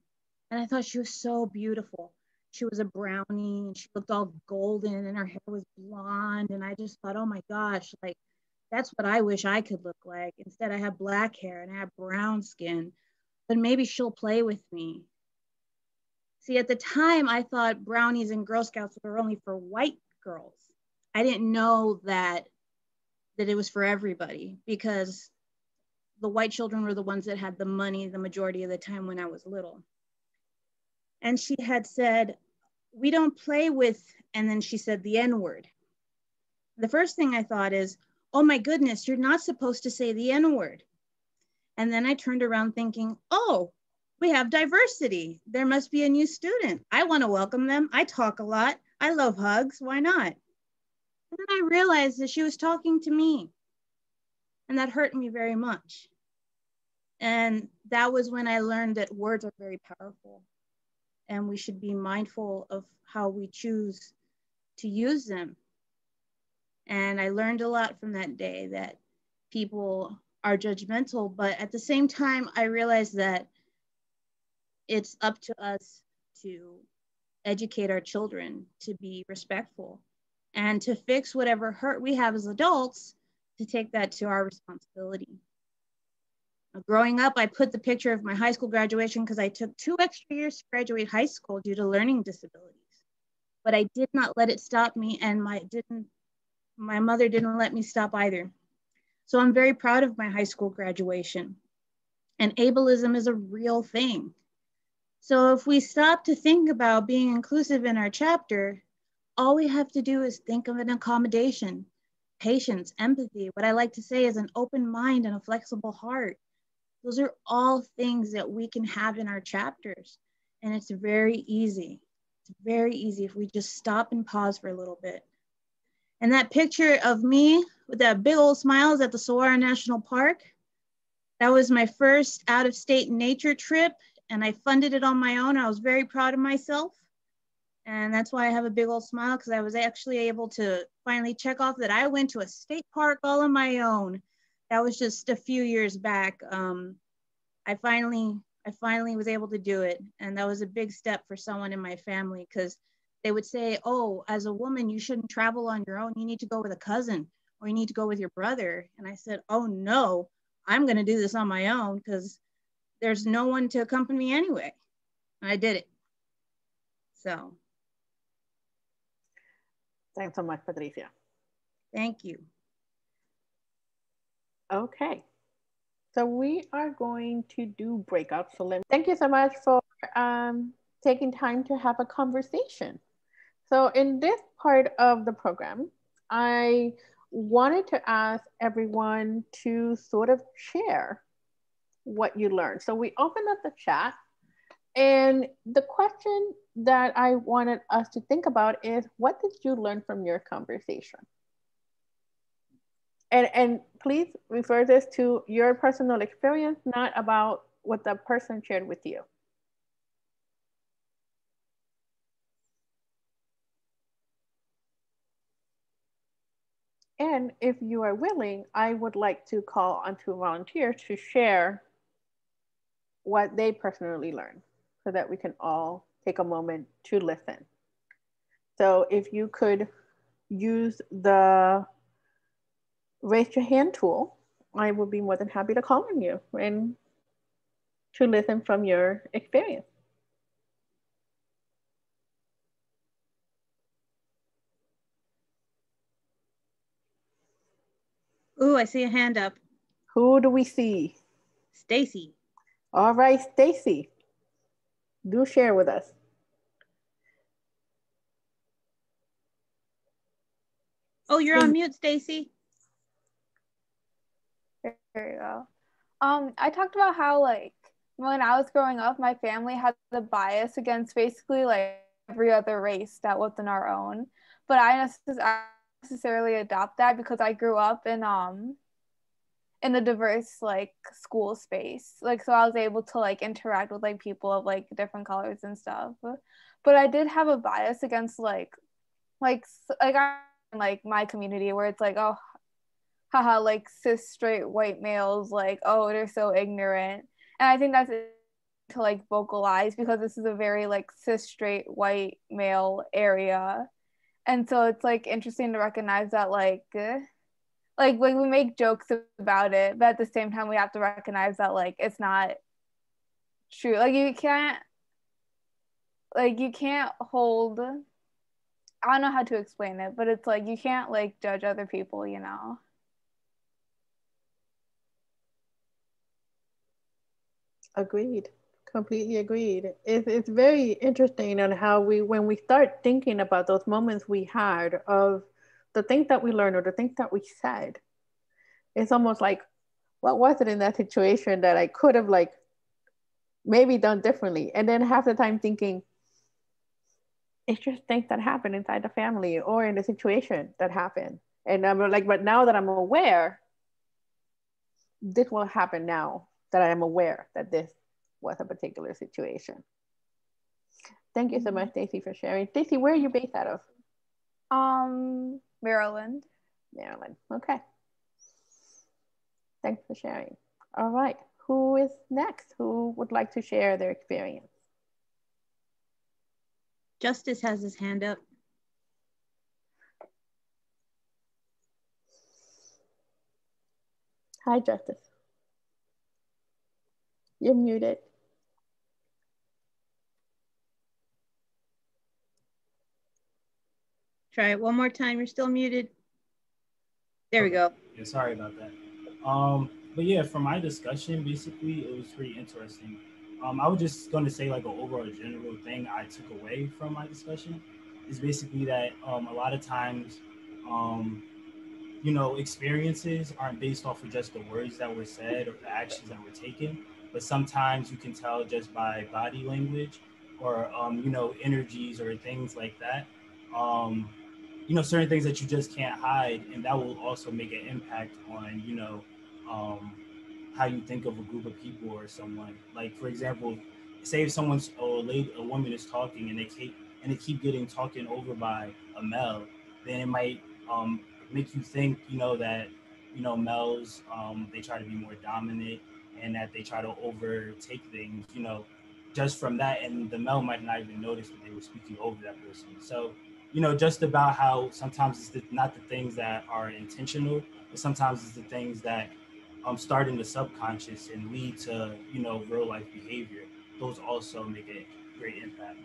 And I thought she was so beautiful she was a brownie and she looked all golden and her hair was blonde. And I just thought, oh my gosh, like that's what I wish I could look like. Instead, I have black hair and I have brown skin, but maybe she'll play with me. See, at the time, I thought brownies and Girl Scouts were only for white girls. I didn't know that that it was for everybody because the white children were the ones that had the money the majority of the time when I was little and she had said, We don't play with, and then she said the N word. The first thing I thought is, Oh my goodness, you're not supposed to say the N word. And then I turned around thinking, Oh, we have diversity. There must be a new student. I want to welcome them. I talk a lot. I love hugs. Why not? And then I realized that she was talking to me. And that hurt me very much. And that was when I learned that words are very powerful and we should be mindful of how we choose to use them. And I learned a lot from that day that people are judgmental, but at the same time, I realized that it's up to us to educate our children to be respectful and to fix whatever hurt we have as adults to take that to our responsibility. Growing up, I put the picture of my high school graduation because I took two extra years to graduate high school due to learning disabilities. But I did not let it stop me, and my didn't my mother didn't let me stop either. So I'm very proud of my high school graduation. And ableism is a real thing. So if we stop to think about being inclusive in our chapter, all we have to do is think of an accommodation, patience, empathy. What I like to say is an open mind and a flexible heart. Those are all things that we can have in our chapters. And it's very easy. It's very easy if we just stop and pause for a little bit. And that picture of me with that big old smiles at the Saguaro National Park, that was my first out of state nature trip. And I funded it on my own. I was very proud of myself. And that's why I have a big old smile because I was actually able to finally check off that I went to a state park all on my own that was just a few years back. Um, I finally, I finally was able to do it. And that was a big step for someone in my family because they would say, oh, as a woman, you shouldn't travel on your own. You need to go with a cousin or you need to go with your brother. And I said, oh no, I'm gonna do this on my own because there's no one to accompany me anyway. And I did it. So. Thanks so much, Patricia. Thank you. Okay. So we are going to do breakups. So let me, thank you so much for um, taking time to have a conversation. So in this part of the program, I wanted to ask everyone to sort of share what you learned. So we opened up the chat and the question that I wanted us to think about is what did you learn from your conversation? And and please refer this to your personal experience, not about what the person shared with you. And if you are willing, I would like to call on two volunteers to share what they personally learned so that we can all take a moment to listen. So if you could use the raise your hand tool, I will be more than happy to call on you and to listen from your experience. Ooh, I see a hand up. Who do we see? Stacy. All right, Stacy. Do share with us. Oh, you're on mute, Stacy. There you go. Um, I talked about how like when I was growing up, my family had the bias against basically like every other race that wasn't our own. But I necessarily adopt that because I grew up in um in a diverse like school space. Like so I was able to like interact with like people of like different colors and stuff. But I did have a bias against like like like I like my community where it's like oh haha like cis straight white males like oh they're so ignorant. And i think that's to like vocalize because this is a very like cis straight white male area. And so it's like interesting to recognize that like eh, like like we make jokes about it but at the same time we have to recognize that like it's not true. Like you can't like you can't hold I don't know how to explain it, but it's like you can't like judge other people, you know. Agreed. Completely agreed. It's, it's very interesting on how we, when we start thinking about those moments we had of the things that we learned or the things that we said, it's almost like, what was it in that situation that I could have like maybe done differently? And then half the time thinking, it's just things that happen inside the family or in the situation that happen. And I'm like, but now that I'm aware, this will happen now that I am aware that this was a particular situation. Thank you so much, Stacy, for sharing. Stacy, where are you based out of? Um, Maryland. Maryland. Okay. Thanks for sharing. All right. Who is next? Who would like to share their experience? Justice has his hand up. Hi, Justice. You're muted. Try it one more time. You're still muted. There we go. Yeah, sorry about that. Um, but yeah, for my discussion, basically, it was pretty interesting. Um, I was just going to say like an overall general thing I took away from my discussion is basically that um, a lot of times, um, you know, experiences aren't based off of just the words that were said or the actions that were taken, but sometimes you can tell just by body language or um, you know energies or things like that. Um, you know, certain things that you just can't hide, and that will also make an impact on you know um, how you think of a group of people or someone. Like for example, say if someone's a lady, a woman is talking and they keep and they keep getting talking over by a male, then it might um, make you think, you know, that you know males um, they try to be more dominant and that they try to overtake things, you know, just from that, and the male might not even notice that they were speaking over that person. So, you know, just about how sometimes it's the, not the things that are intentional, but sometimes it's the things that um, start in the subconscious and lead to you know real life behavior. Those also make a great impact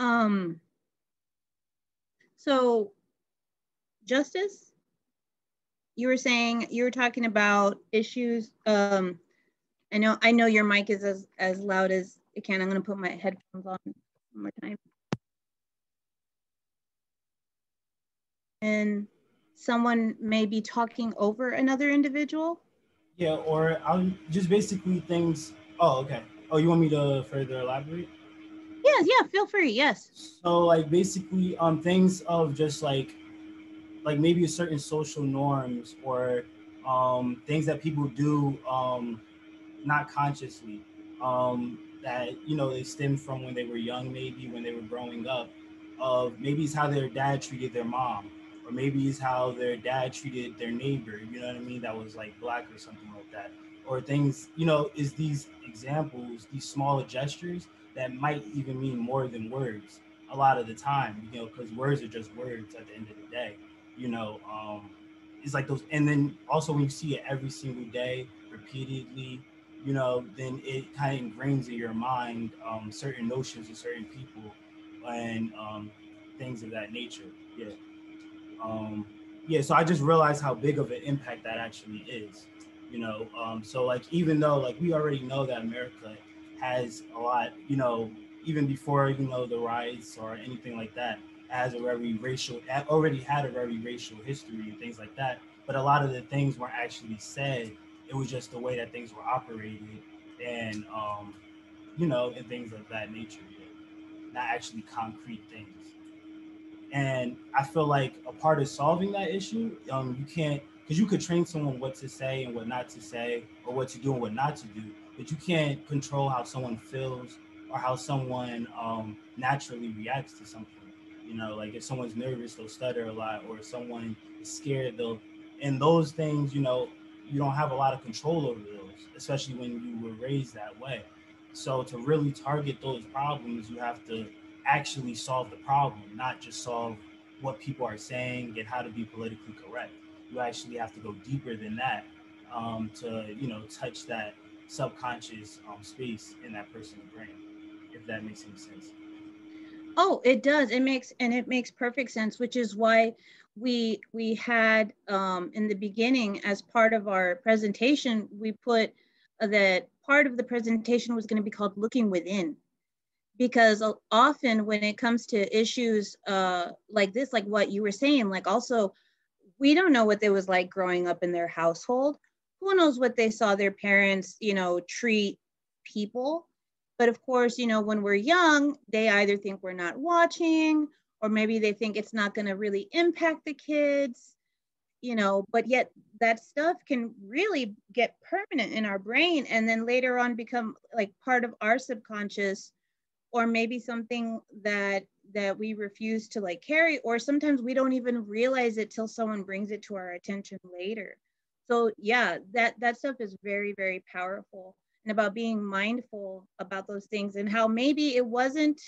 Um, so Justice, you were saying you were talking about issues. Um, I know I know your mic is as as loud as it can. I'm gonna put my headphones on one more time. And someone may be talking over another individual. Yeah, or I'll just basically things. Oh, okay. Oh, you want me to further elaborate? Yeah, yeah. Feel free. Yes. So like basically, um, things of just like like maybe certain social norms or um, things that people do um, not consciously um, that you know they stem from when they were young maybe when they were growing up of maybe it's how their dad treated their mom or maybe it's how their dad treated their neighbor you know what i mean that was like black or something like that or things you know is these examples these small gestures that might even mean more than words a lot of the time, you know, because words are just words at the end of the day, you know. Um, it's like those, and then also when you see it every single day, repeatedly, you know, then it kind of ingrains in your mind um, certain notions of certain people and um, things of that nature. Yeah. Um, yeah. So I just realized how big of an impact that actually is. You know, um, so like even though like we already know that America has a lot, you know, even before you know the riots or anything like that, has a very racial, already had a very racial history and things like that. But a lot of the things weren't actually said. It was just the way that things were operated, and um, you know, and things of that nature. Not actually concrete things. And I feel like a part of solving that issue, um, you can't because you could train someone what to say and what not to say, or what to do and what not to do, but you can't control how someone feels or how someone um, naturally reacts to something. You know, like if someone's nervous, they'll stutter a lot, or if someone is scared, they'll. And those things, you know, you don't have a lot of control over those, especially when you were raised that way. So to really target those problems, you have to actually solve the problem, not just solve what people are saying and how to be politically correct. You actually have to go deeper than that um, to, you know, touch that subconscious um, space in that person's brain, if that makes any sense. Oh, it does. It makes and it makes perfect sense, which is why we we had um, in the beginning as part of our presentation, we put uh, that part of the presentation was going to be called looking within because often when it comes to issues uh, like this like what you were saying like also we don't know what it was like growing up in their household who knows what they saw their parents you know treat people. But of course, you know, when we're young, they either think we're not watching or maybe they think it's not going to really impact the kids, you know, but yet that stuff can really get permanent in our brain and then later on become like part of our subconscious or maybe something that that we refuse to like carry or sometimes we don't even realize it till someone brings it to our attention later so yeah that that stuff is very very powerful and about being mindful about those things and how maybe it wasn't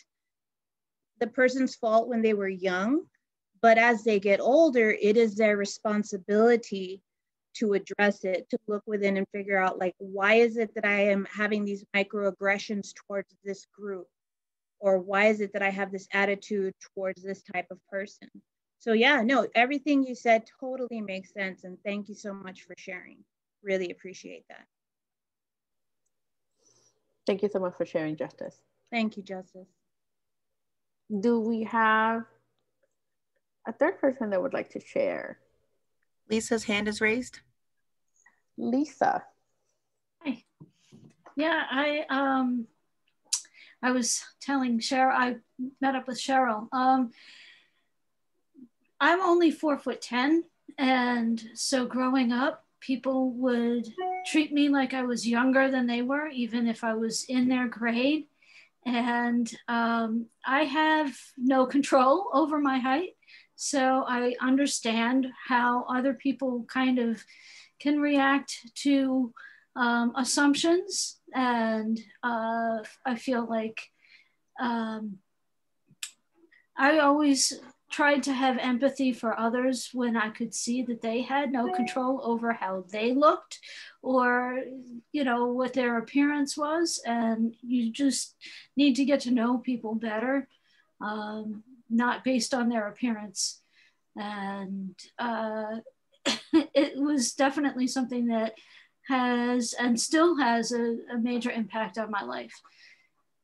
the person's fault when they were young, but as they get older, it is their responsibility to address it, to look within and figure out like, why is it that I am having these microaggressions towards this group? Or why is it that I have this attitude towards this type of person? So yeah, no, everything you said totally makes sense. And thank you so much for sharing. Really appreciate that. Thank you so much for sharing, Justice. Thank you, Justice. Do we have a third person that would like to share? Lisa's hand is raised. Lisa. Hi. Yeah, I um I was telling Cheryl, I met up with Cheryl. Um I'm only four foot ten, and so growing up, people would treat me like I was younger than they were, even if I was in their grade. And um, I have no control over my height. So I understand how other people kind of can react to um, assumptions. And uh, I feel like um, I always tried to have empathy for others when I could see that they had no control over how they looked or, you know, what their appearance was. And you just need to get to know people better, um, not based on their appearance. And uh, (coughs) it was definitely something that has and still has a, a major impact on my life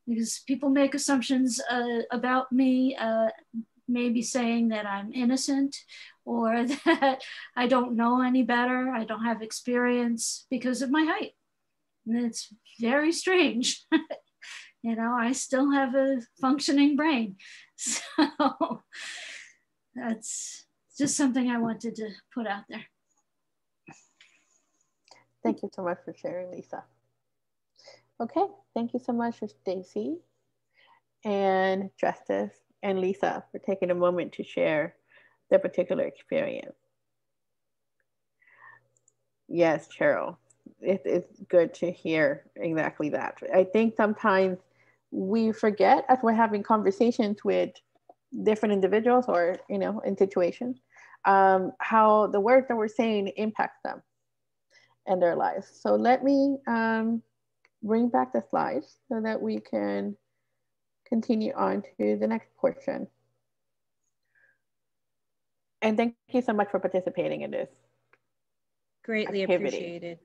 because people make assumptions uh, about me uh, maybe saying that I'm innocent or (laughs) that I don't know any better, I don't have experience because of my height. And it's very strange. (laughs) you know, I still have a functioning brain. (laughs) So that's just something I wanted to put out there. Thank you so much for sharing, Lisa. Okay, thank you so much, for Stacy and Justice and Lisa for taking a moment to share their particular experience. Yes, Cheryl, it, it's good to hear exactly that. I think sometimes we forget as we're having conversations with different individuals or, you know, in situations, um, how the words that we're saying impact them and their lives. So let me um, bring back the slides so that we can continue on to the next portion. And thank you so much for participating in this. Greatly activity. appreciated.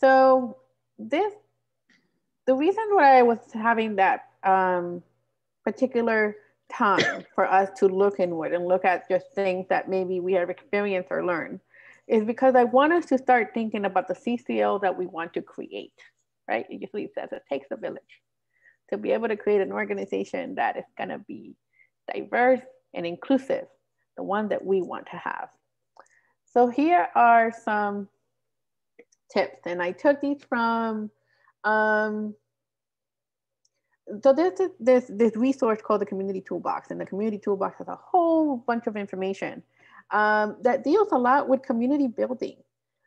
So this, the reason why I was having that um, particular time for us to look inward and look at just things that maybe we have experienced or learned is because I want us to start thinking about the CCL that we want to create, right? It usually says it takes a village to be able to create an organization that is going to be diverse and inclusive, the one that we want to have. So here are some tips, and I took these from. Um, so there's this, this resource called the Community Toolbox, and the Community Toolbox has a whole bunch of information um, that deals a lot with community building.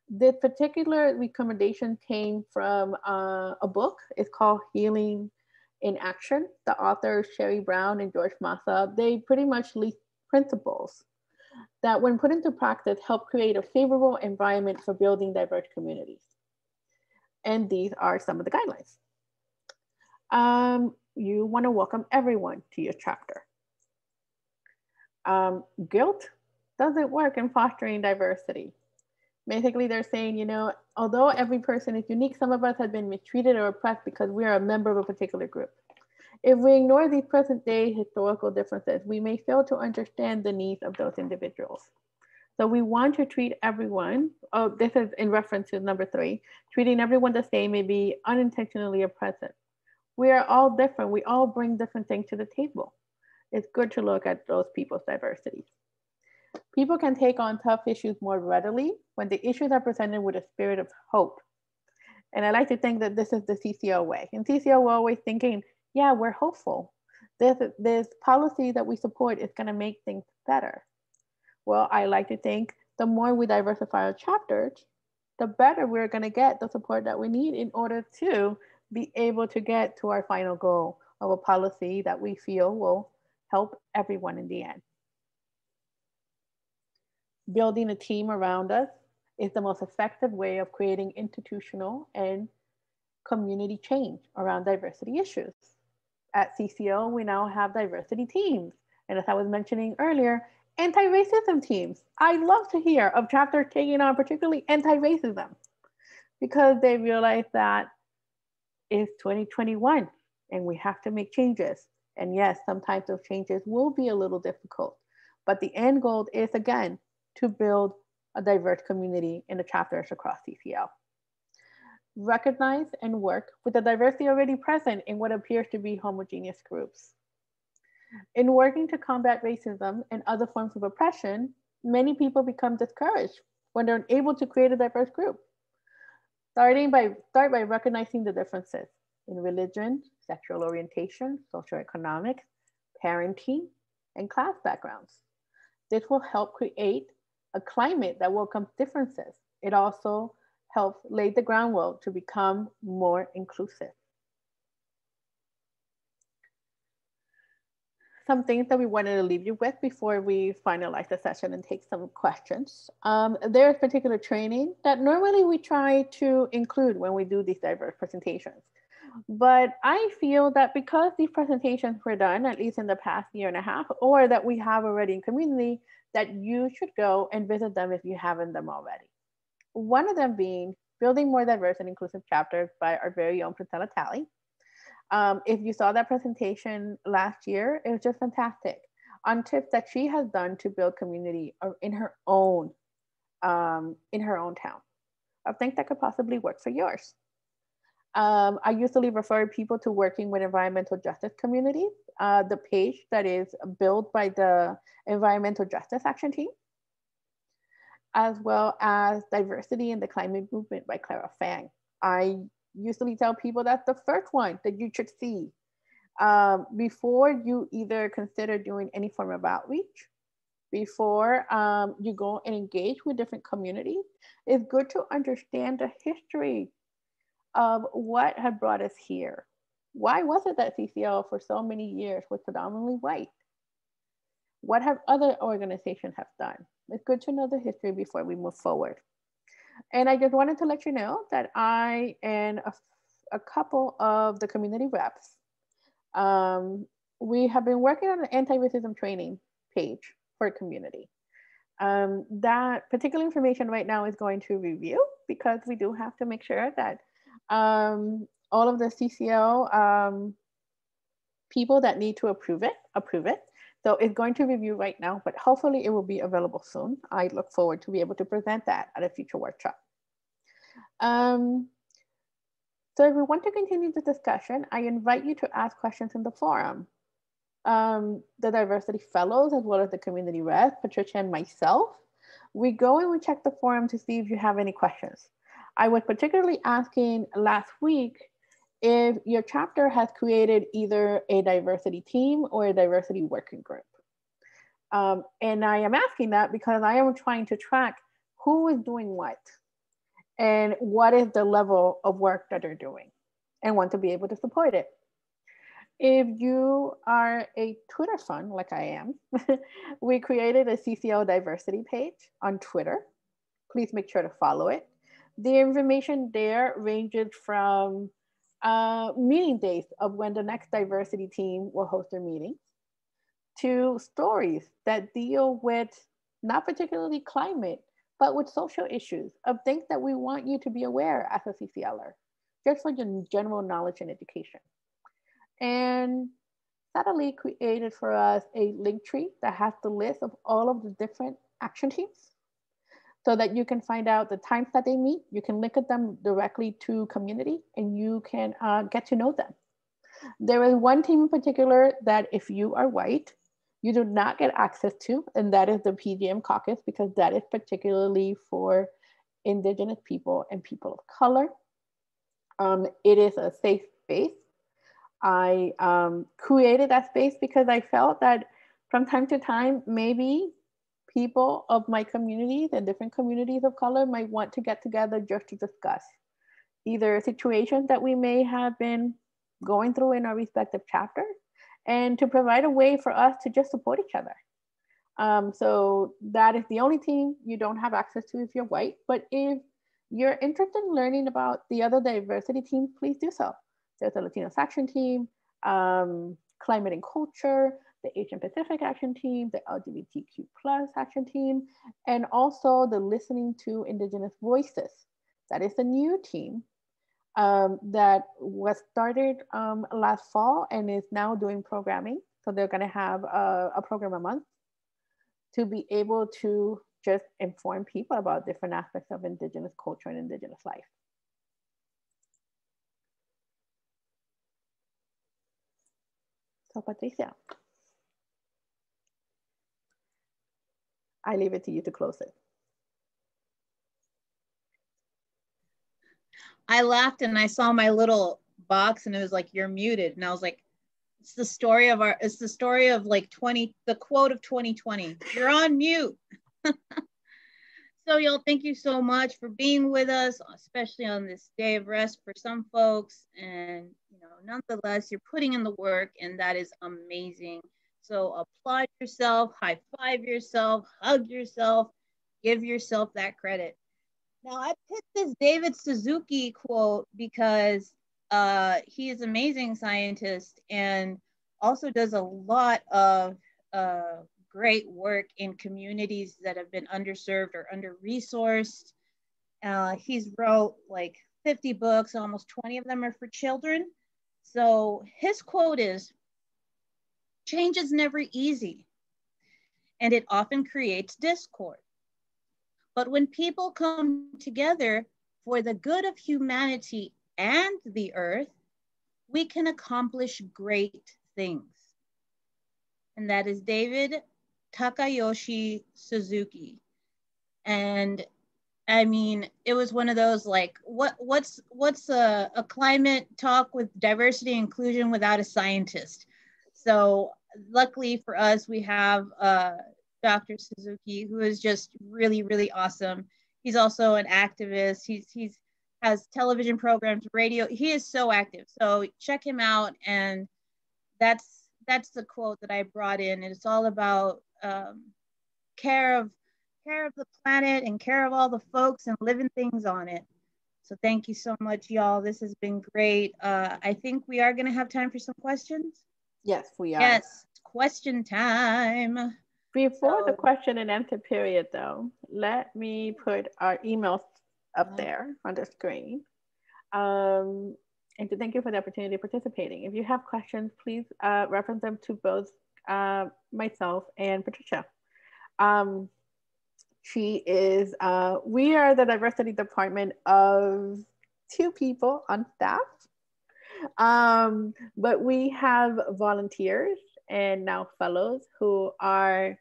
This particular recommendation came from uh, a book. It's called Healing in Action. The authors, Cherie Brown and George Mazza, they pretty much list principles that when put into practice help create a favorable environment for building diverse communities. And these are some of the guidelines. Um, you wanna welcome everyone to your chapter. Um, guilt doesn't work in fostering diversity. Basically, they're saying, you know, although every person is unique, some of us have been mistreated or oppressed because we are a member of a particular group. If we ignore these present day historical differences, we may fail to understand the needs of those individuals. So we want to treat everyone, oh, this is in reference to number three, treating everyone the same may be unintentionally oppressive. We are all different. We all bring different things to the table. It's good to look at those people's diversity. People can take on tough issues more readily when the issues are presented with a spirit of hope. And I like to think that this is the CCL way. In CCL, we're always thinking, yeah, we're hopeful. This, this policy that we support is going to make things better. Well, I like to think the more we diversify our chapters, the better we're going to get the support that we need in order to be able to get to our final goal of a policy that we feel will help everyone in the end building a team around us is the most effective way of creating institutional and community change around diversity issues. At CCL, we now have diversity teams. And as I was mentioning earlier, anti-racism teams. I love to hear of chapters taking on particularly anti-racism because they realize that it's 2021 and we have to make changes. And yes, sometimes those changes will be a little difficult, but the end goal is again, to build a diverse community in the chapters across CCL. Recognize and work with the diversity already present in what appears to be homogeneous groups. In working to combat racism and other forms of oppression, many people become discouraged when they're unable to create a diverse group. Starting by, start by recognizing the differences in religion, sexual orientation, socioeconomic, parenting, and class backgrounds. This will help create a climate that welcomes differences. It also helps lay the groundwork to become more inclusive. Some things that we wanted to leave you with before we finalize the session and take some questions. Um, there's particular training that normally we try to include when we do these diverse presentations. But I feel that because these presentations were done, at least in the past year and a half, or that we have already in community, that you should go and visit them if you haven't them already. One of them being Building More Diverse and Inclusive Chapters by our very own Priscilla Talley. Um, if you saw that presentation last year, it was just fantastic on tips that she has done to build community in her own um, in her own town. I think that could possibly work for yours. Um, I usually refer people to working with environmental justice communities uh, the page that is built by the Environmental Justice Action Team, as well as Diversity in the Climate Movement by Clara Fang. I usually tell people that's the first one that you should see um, before you either consider doing any form of outreach, before um, you go and engage with different communities. It's good to understand the history of what had brought us here why was it that CCL for so many years was predominantly white? What have other organizations have done? It's good to know the history before we move forward. And I just wanted to let you know that I and a, a couple of the community reps, um, we have been working on an anti-racism training page for community. Um, that particular information right now is going to review because we do have to make sure that um, all of the CCL um, people that need to approve it, approve it. So it's going to review right now, but hopefully it will be available soon. I look forward to be able to present that at a future workshop. Um, so if we want to continue the discussion, I invite you to ask questions in the forum. Um, the diversity fellows, as well as the community rep, Patricia and myself, we go and we check the forum to see if you have any questions. I was particularly asking last week if your chapter has created either a diversity team or a diversity working group. Um, and I am asking that because I am trying to track who is doing what and what is the level of work that they're doing and want to be able to support it. If you are a Twitter fun like I am, (laughs) we created a CCL diversity page on Twitter. Please make sure to follow it. The information there ranges from uh, meeting dates of when the next diversity team will host their meetings, to stories that deal with not particularly climate, but with social issues of things that we want you to be aware as a CCLer, just for your general knowledge and education. And Satellite created for us a Linktree that has the list of all of the different action teams so that you can find out the times that they meet. You can link them directly to community and you can uh, get to know them. There is one team in particular that if you are white, you do not get access to, and that is the PGM caucus because that is particularly for indigenous people and people of color. Um, it is a safe space. I um, created that space because I felt that from time to time, maybe people of my communities and different communities of color might want to get together just to discuss either situations that we may have been going through in our respective chapters and to provide a way for us to just support each other. Um, so that is the only team you don't have access to if you're white. But if you're interested in learning about the other diversity teams, please do so. There's a Latino Action Team, um, Climate and Culture, the Asian Pacific Action Team, the LGBTQ plus Action Team, and also the Listening to Indigenous Voices. That is a new team um, that was started um, last fall and is now doing programming. So they're gonna have a, a program a month to be able to just inform people about different aspects of Indigenous culture and Indigenous life. So Patricia. I leave it to you to close it. I laughed and I saw my little box and it was like, you're muted. And I was like, it's the story of our, it's the story of like 20, the quote of 2020. You're on mute. (laughs) so y'all, thank you so much for being with us, especially on this day of rest for some folks. And, you know, nonetheless, you're putting in the work and that is amazing. So applaud yourself, high five yourself, hug yourself, give yourself that credit. Now I picked this David Suzuki quote because uh, he is an amazing scientist and also does a lot of uh, great work in communities that have been underserved or under-resourced. Uh, he's wrote like 50 books, almost 20 of them are for children. So his quote is, Change is never easy, and it often creates discord. But when people come together for the good of humanity and the earth, we can accomplish great things. And that is David Takayoshi Suzuki. And I mean, it was one of those like, what what's what's a, a climate talk with diversity inclusion without a scientist? So luckily for us, we have uh, Dr. Suzuki, who is just really, really awesome. He's also an activist. He's he's has television programs, radio. He is so active. So check him out. And that's that's the quote that I brought in. It's all about um, care of care of the planet and care of all the folks and living things on it. So thank you so much, y'all. This has been great. Uh, I think we are going to have time for some questions. Yes, we are. Yes, question time. Before So- the question and answer period, though, let me put our emails up Uh-huh. there on the screen. Um, and to thank you for the opportunity of participating. If you have questions, please uh, reference them to both uh, myself and Patricia. Um, she is, uh, we are the diversity department of two people on staff. Um, but we have volunteers and now fellows who are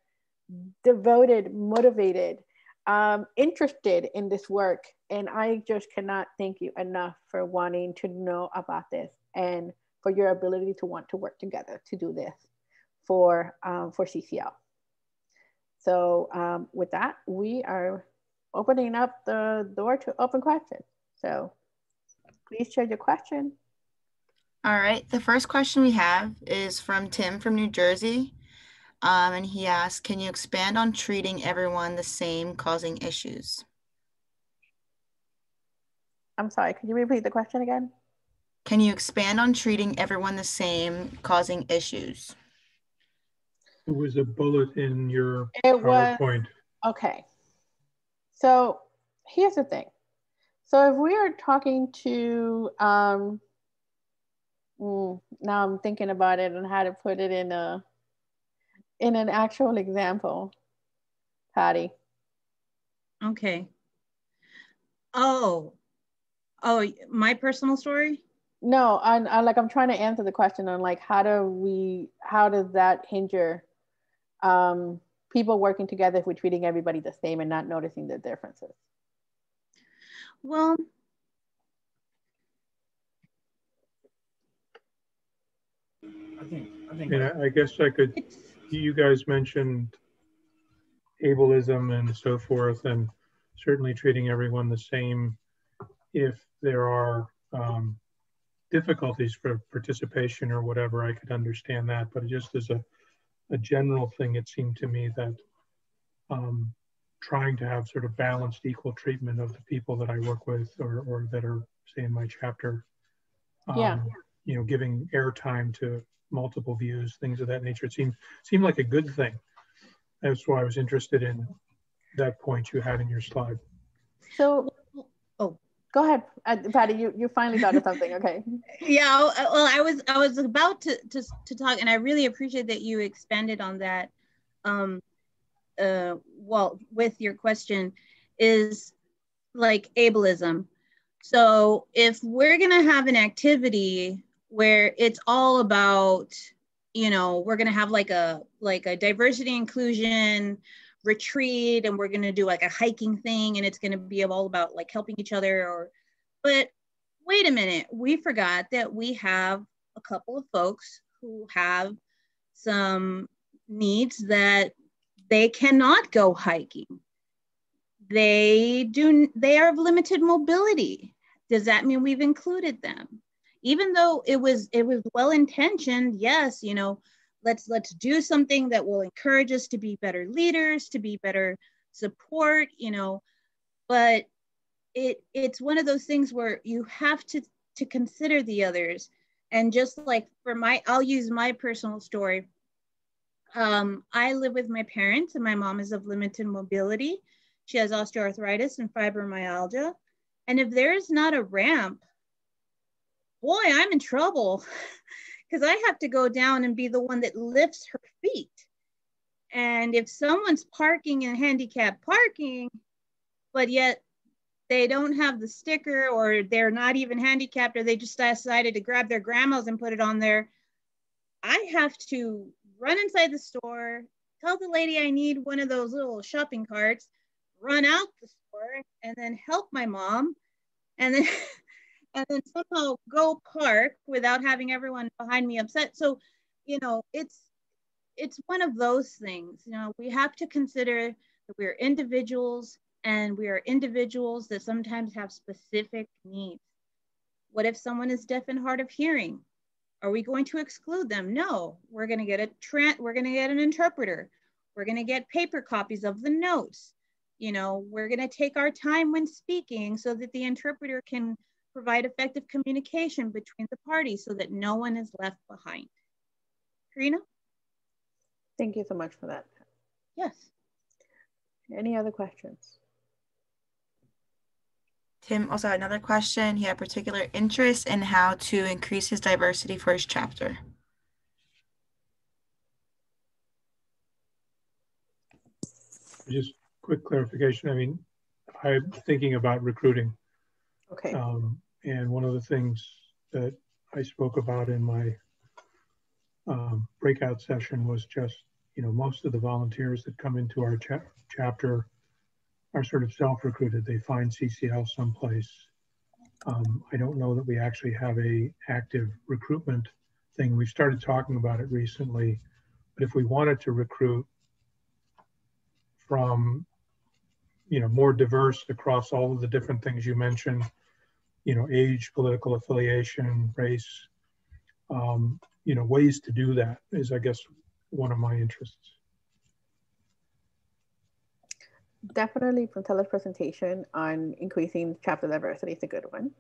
devoted, motivated, um, interested in this work. And I just cannot thank you enough for wanting to know about this and for your ability to want to work together to do this for, um, for CCL. So um, with that, we are opening up the door to open questions. So please share your question. All right. The first question we have is from Tim from New Jersey. Um, and he asks, can you expand on treating everyone the same causing issues? I'm sorry, could you repeat the question again? Can you expand on treating everyone the same causing issues? It was a bullet in your It was, PowerPoint. okay. So here's the thing. So if we are talking to, um, mm, now I'm thinking about it and how to put it in a, in an actual example, Patty. Okay. Oh, oh, my personal story? No, I'm, i like I'm trying to answer the question on like how do we how does that hinder um, people working together if we're treating everybody the same and not noticing the differences? Well, I think I think And I, I guess I could, you guys mentioned ableism and so forth, and certainly treating everyone the same if there are um, difficulties for participation or whatever, I could understand that. But just as a, a general thing, it seemed to me that um, trying to have sort of balanced equal treatment of the people that I work with or, or that are, say, in my chapter, um, Yeah. You know, giving airtime to multiple views, things of that nature. It seemed, seemed like a good thing. That's why I was interested in that point you had in your slide. So, oh. go ahead, uh, Patty. You you finally thought of something. Okay. (laughs) yeah uh, well i was i was about to, to to talk and i really appreciate that you expanded on that um uh well with your question is like ableism so if we're gonna have an activity where it's all about you know we're gonna have like a like a diversity inclusion retreat and we're gonna do like a hiking thing and it's gonna be all about like helping each other or but wait a minute, we forgot that we have a couple of folks who have some needs that they cannot go hiking. They do they are of limited mobility. Does that mean we've included them? Even though it was it was well intentioned, yes, you know, let's let's do something that will encourage us to be better leaders, to be better support, you know, but it it's one of those things where you have to to consider the others. And just like for my i'll use my personal story. Um, i live with my parents and my mom is of limited mobility. She has osteoarthritis and fibromyalgia. And if there's not a ramp boy i'm in trouble. (laughs) Because i have to go down and be the one that lifts her feet. And if someone's parking in handicap parking but yet they don't have the sticker or they're not even handicapped or they just decided to grab their grandma's and put it on there i have to run inside the store tell the lady i need one of those little shopping carts run out the store and then help my mom. And then (laughs) and then somehow go park without having everyone behind me upset so you know it's it's one of those things you know we have to consider that we're individuals and we are individuals that sometimes have specific needs. What if someone is deaf and hard of hearing? Are we going to exclude them? No, we're going to get a trans we're going to get an interpreter. We're going to get paper copies of the notes. You know, we're going to take our time when speaking so that the interpreter can provide effective communication between the parties so that no one is left behind. Karina? Thank you so much for that. Yes. Any other questions? Tim also had another question. He had particular interest in how to increase his diversity for his chapter. Just quick clarification. I mean, I'm thinking about recruiting. Okay. Um, and one of the things that I spoke about in my um, breakout session was just, you know, most of the volunteers that come into our cha chapter are sort of self-recruited. They find CCL someplace. Um, I don't know that we actually have a active recruitment thing. We started talking about it recently, but if we wanted to recruit from, you know, more diverse across all of the different things you mentioned, you know, age, political affiliation, race, um, you know, ways to do that is, I guess, one of my interests. Definitely Puntella's presentation on increasing chapter diversity is a good one.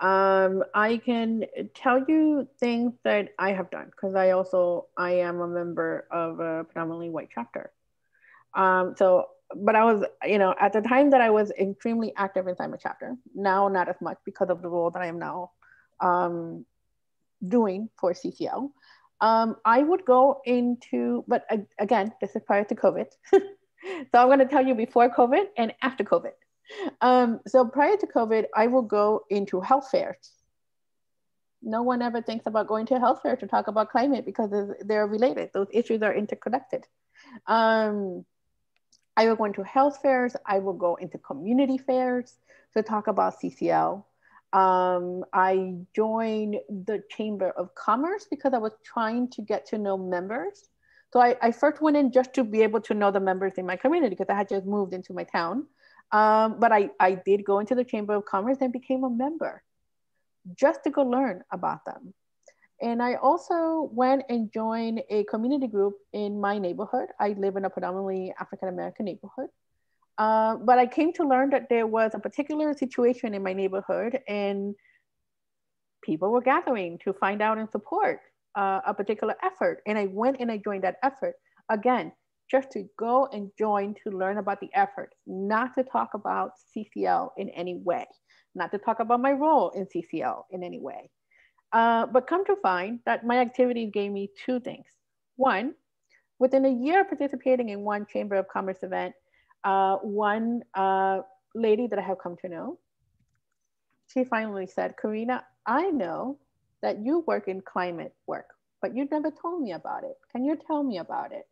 Um, I can tell you things that I have done because I also, I am a member of a predominantly white chapter. Um, so, but I was, you know, at the time that I was extremely active inside my chapter, now not as much because of the role that I am now um, doing for CCL. Um, I would go into, but again, this is prior to COVID. (laughs) so I'm going to tell you before COVID and after COVID. Um, so prior to COVID, I will go into health fairs. No one ever thinks about going to a health fair to talk about climate because they're related. Those issues are interconnected. Um, I will go into health fairs. I will go into community fairs to talk about CCL. Um, I joined the Chamber of Commerce because I was trying to get to know members. So I, I, first went in just to be able to know the members in my community because I had just moved into my town. Um, but I, I did go into the Chamber of Commerce and became a member just to go learn about them. And I also went and joined a community group in my neighborhood. I live in a predominantly African American neighborhood. Uh, but I came to learn that there was a particular situation in my neighborhood and people were gathering to find out and support uh, a particular effort. And I went and I joined that effort. Again, just to go and join to learn about the effort, not to talk about CCL in any way, not to talk about my role in CCL in any way. Uh, but come to find that my activities gave me two things. One, within a year of participating in one Chamber of Commerce event, uh, one uh, lady that I have come to know, she finally said, Karina, I know that you work in climate work, but you never told me about it. Can you tell me about it?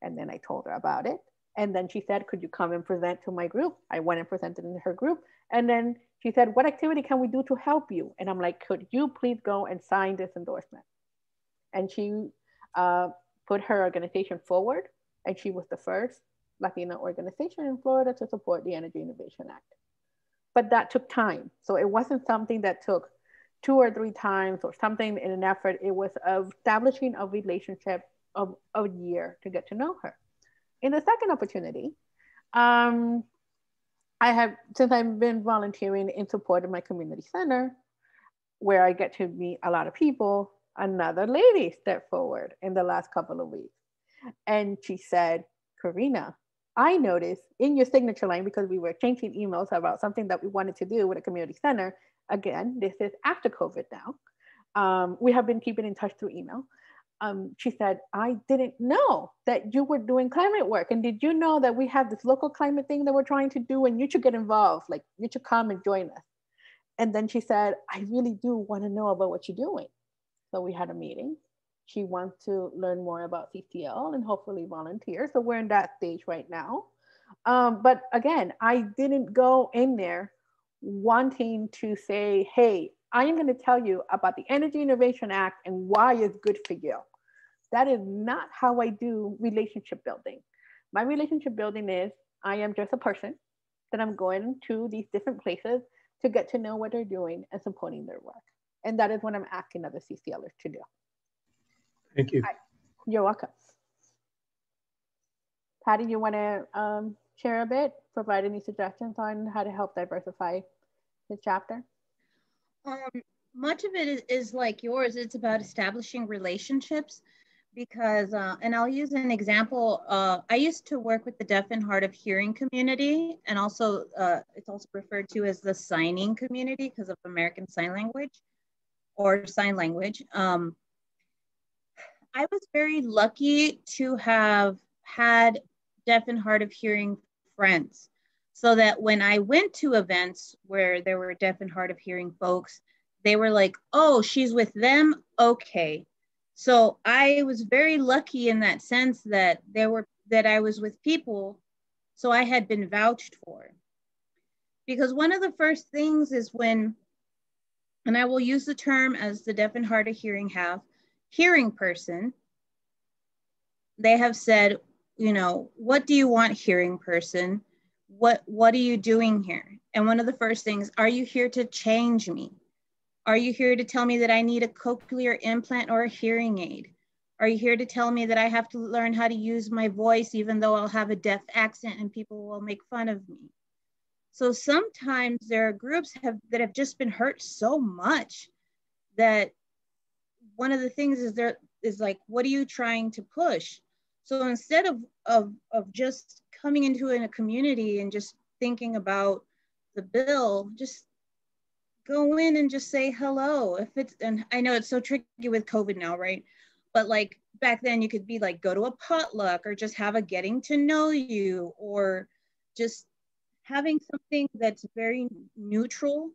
And then I told her about it. And then she said, Could you come and present to my group? I went and presented in her group. And then she said, What activity can we do to help you? And I'm like, Could you please go and sign this endorsement? And she uh, put her organization forward. And she was the first Latina organization in Florida to support the Energy Innovation Act. But that took time. So it wasn't something that took two or three times or something in an effort. It was establishing a relationship of a year to get to know her. In the second opportunity, um, I have, since I've been volunteering in support of my community center, where I get to meet a lot of people, another lady stepped forward in the last couple of weeks. And she said, Karina, I noticed in your signature line, because we were changing emails about something that we wanted to do with a community center. Again, this is after COVID now. Um, we have been keeping in touch through email. Um, she said, I didn't know that you were doing climate work. And did you know that we have this local climate thing that we're trying to do and you should get involved? Like, you should come and join us. And then she said, I really do want to know about what you're doing. So we had a meeting she wants to learn more about CCL and hopefully volunteer. So we're in that stage right now. Um, but again, I didn't go in there wanting to say, hey, I am going to tell you about the Energy Innovation Act and why it's good for you. That is not how I do relationship building. My relationship building is I am just a person that I'm going to these different places to get to know what they're doing and supporting their work. And that is what I'm asking other CCLers to do. Thank you. You're welcome. Patty, you want to um, share a bit, provide any suggestions on how to help diversify the chapter? Um, much of it is, is like yours. It's about establishing relationships because, uh, and I'll use an example. Uh, I used to work with the deaf and hard of hearing community, and also uh, it's also referred to as the signing community because of American Sign Language or sign language. Um, I was very lucky to have had deaf and hard of hearing friends so that when I went to events where there were deaf and hard of hearing folks, they were like, oh, she's with them. Okay. So I was very lucky in that sense that there were that I was with people. So I had been vouched for. Because one of the first things is when, and I will use the term as the deaf and hard of hearing have, hearing person, they have said, you know, what do you want, hearing person? What what are you doing here? And one of the first things, are you here to change me? Are you here to tell me that I need a cochlear implant or a hearing aid? Are you here to tell me that I have to learn how to use my voice even though I'll have a deaf accent and people will make fun of me? So sometimes there are groups have, that have just been hurt so much that one of the things is there is like, what are you trying to push? So instead of, of, of just coming into in a community and just thinking about the bill, just go in and just say hello. If it's, and I know it's so tricky with COVID now, right? But like back then, you could be like, go to a potluck or just have a getting to know you or just having something that's very neutral.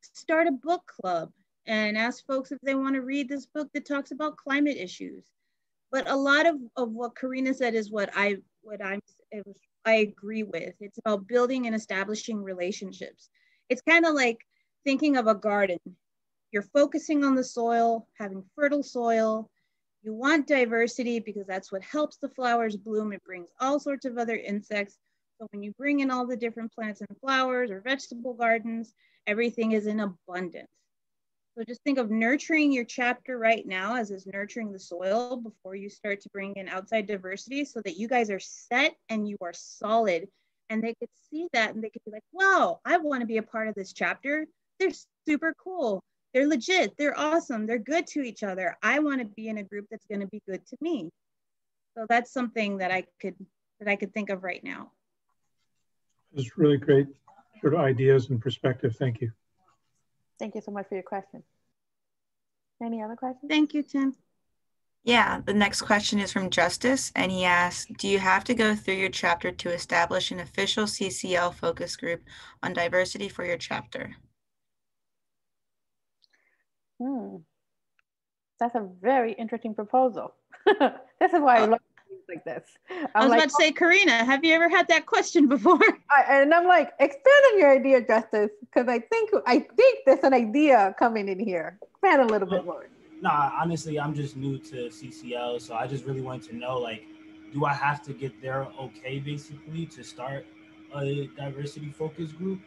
Start a book club and ask folks if they want to read this book that talks about climate issues. But a lot of, of what Karina said is what I what I'm I agree with. It's about building and establishing relationships. It's kind of like thinking of a garden. You're focusing on the soil, having fertile soil. You want diversity because that's what helps the flowers bloom. It brings all sorts of other insects. So when you bring in all the different plants and flowers or vegetable gardens, everything is in abundance. So just think of nurturing your chapter right now as is nurturing the soil before you start to bring in outside diversity so that you guys are set and you are solid and they could see that and they could be like, wow, I want to be a part of this chapter they're super cool. They're legit. They're awesome. They're good to each other. I want to be in a group that's going to be good to me. So that's something that I could that I could think of right now. It's really great sort of ideas and perspective. Thank you. Thank you so much for your question. Any other questions? Thank you, Tim. Yeah, the next question is from Justice, and he asks Do you have to go through your chapter to establish an official CCL focus group on diversity for your chapter? Hmm. That's a very interesting proposal. (laughs) this is why I uh, love things like this. I'm i was like, about to say, Karina, have you ever had that question before? (laughs) I, and I'm like, expand on your idea, Justice, because I think I think there's an idea coming in here. Expand a little bit more. Nah, honestly, I'm just new to CCL, so I just really wanted to know, like, do I have to get their okay basically to start a diversity focus group?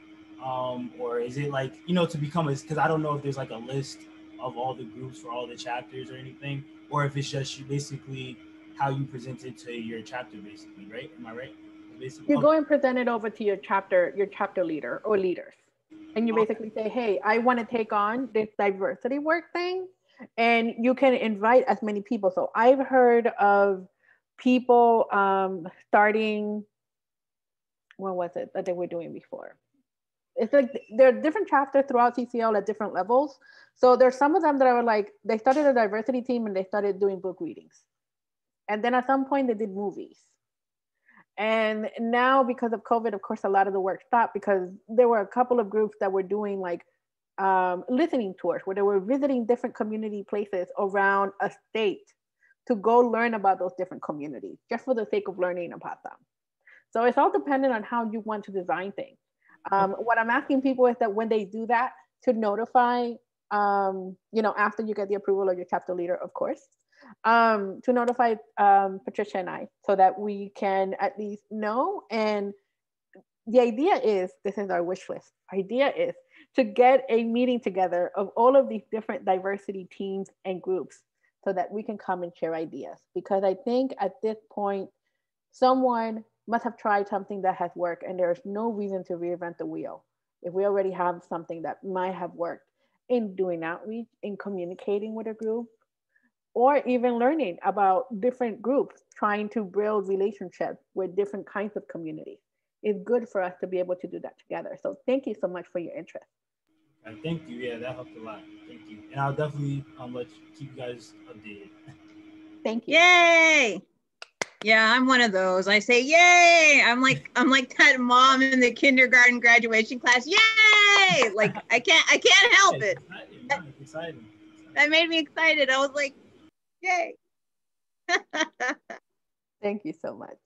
Um, or is it like, you know, to become a, because I don't know if there's like a list of all the groups for all the chapters or anything, or if it's just you basically how you present it to your chapter, basically, right? Am I right? Basically, you go and present it over to your chapter, your chapter leader or leaders, and you basically say, "Hey, I want to take on this diversity work thing," and you can invite as many people. So I've heard of people um, starting. What was it that they were doing before? It's like there are different chapters throughout CCL at different levels. So there's some of them that are like they started a diversity team and they started doing book readings, and then at some point they did movies. And now because of COVID, of course, a lot of the work stopped because there were a couple of groups that were doing like um, listening tours where they were visiting different community places around a state to go learn about those different communities just for the sake of learning about them. So it's all dependent on how you want to design things. Um, what I'm asking people is that when they do that, to notify, um, you know, after you get the approval of your chapter leader, of course, um, to notify um, Patricia and I so that we can at least know. And the idea is this is our wish list. Idea is to get a meeting together of all of these different diversity teams and groups so that we can come and share ideas. Because I think at this point, someone must have tried something that has worked and there's no reason to reinvent the wheel. If we already have something that might have worked in doing outreach, in communicating with a group, or even learning about different groups, trying to build relationships with different kinds of communities. It's good for us to be able to do that together. So thank you so much for your interest. Uh, thank you. Yeah, that helped a lot. Thank you. And I'll definitely um, let you, keep you guys updated. Thank you. Yay! Yeah, I'm one of those. I say yay. I'm like I'm like that mom in the kindergarten graduation class. Yay! Like I can't I can't help it. That, exciting. That made me excited. I was like, yay. (laughs) Thank you so much.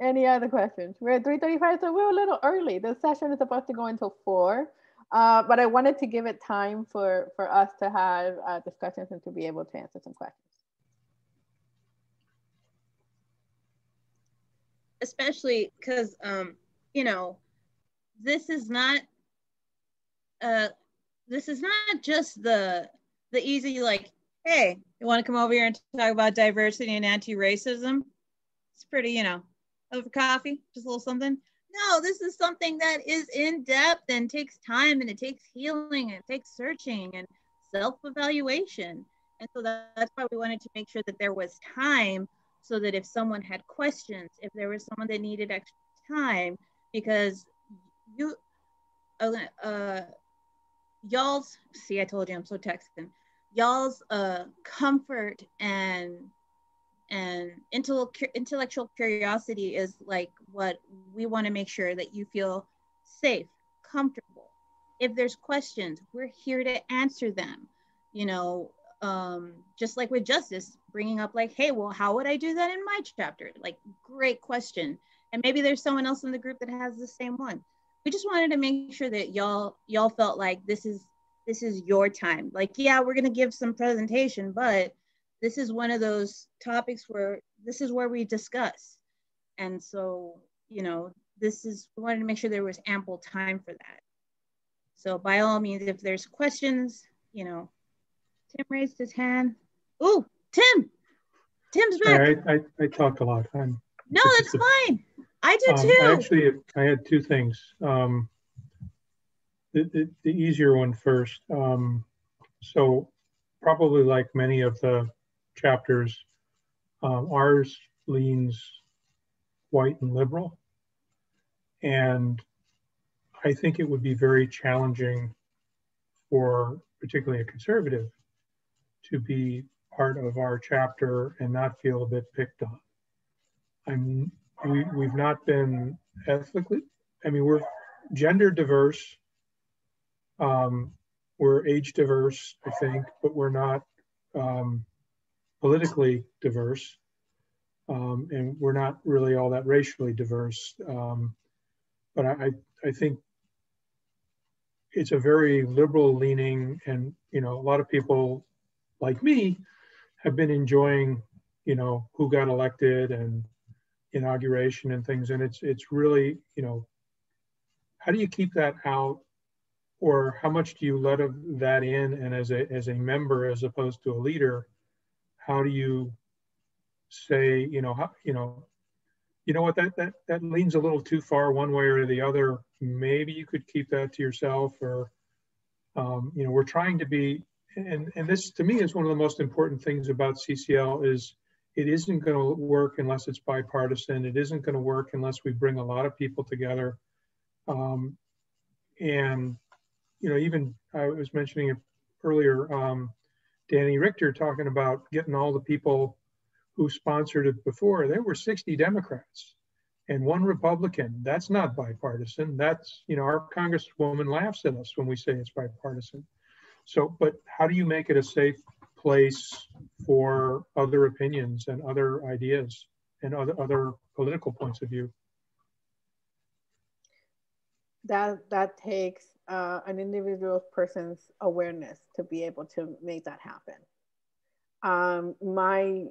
Any other questions? We're at 3.35, so we're a little early. The session is supposed to go until 4. Uh, but I wanted to give it time for, for us to have uh, discussions and to be able to answer some questions. Especially because, um, you know, this is not, uh, this is not just the the easy like, hey, you want to come over here and talk about diversity and anti-racism? It's pretty, you know, over coffee, just a little something. No, this is something that is in depth and takes time and it takes healing and it takes searching and self-evaluation. And so that's why we wanted to make sure that there was time so that if someone had questions, if there was someone that needed extra time, because you, uh, uh y'all's, see, I told you I'm so Texan, y'all's uh, comfort and and intellectual curiosity is like what we want to make sure that you feel safe comfortable. If there's questions we're here to answer them you know um, just like with justice bringing up like hey well how would i do that in my chapter like great question and maybe there's someone else in the group that has the same one we just wanted to make sure that y'all y'all felt like this is this is your time like yeah we're to give some presentation but this is one of those topics where this is where we discuss. And so, you know, this is, we wanted to make sure there was ample time for that. So by all means, if there's questions, you know, Tim raised his hand. Ooh, Tim, Tim's back. I, I, I talk a lot. I'm, no, that's fine. I do um, too. I actually, I had two things. Um, the, the, the easier one first. Um, so probably like many of the chapters. Um, ours leans white and liberal. And I think it would be very challenging for particularly a conservative to be part of our chapter and not feel a bit picked on. I'm, we, we've not been ethically, I mean, we're gender diverse, um, we're age diverse, I think, but we're not um, politically diverse, um, and we're not really all that racially diverse. Um, but I, I think it's a very liberal leaning, and you know, a lot of people like me have been enjoying, you know, who got elected and inauguration and things, and it's it's really, you know, how do you keep that out? Or how much do you let of that in? And as a as a member as opposed to a leader how do you say, you know, how, you know, you know what that that that leans a little too far one way or the other. Maybe you could keep that to yourself, or um, you know, we're trying to be, and and this to me is one of the most important things about CCL is it isn't going to work unless it's bipartisan. It isn't going to work unless we bring a lot of people together. Um, and you know, even I was mentioning earlier. Um, Danny Richter talking about getting all the people who sponsored it before. There were 60 Democrats and one Republican. That's not bipartisan. That's, you know, our Congresswoman laughs at us when we say it's bipartisan. So, but how do you make it a safe place for other opinions and other ideas and other, other political points of view? That, that takes uh, an individual person's awareness to be able to make that happen. Um, my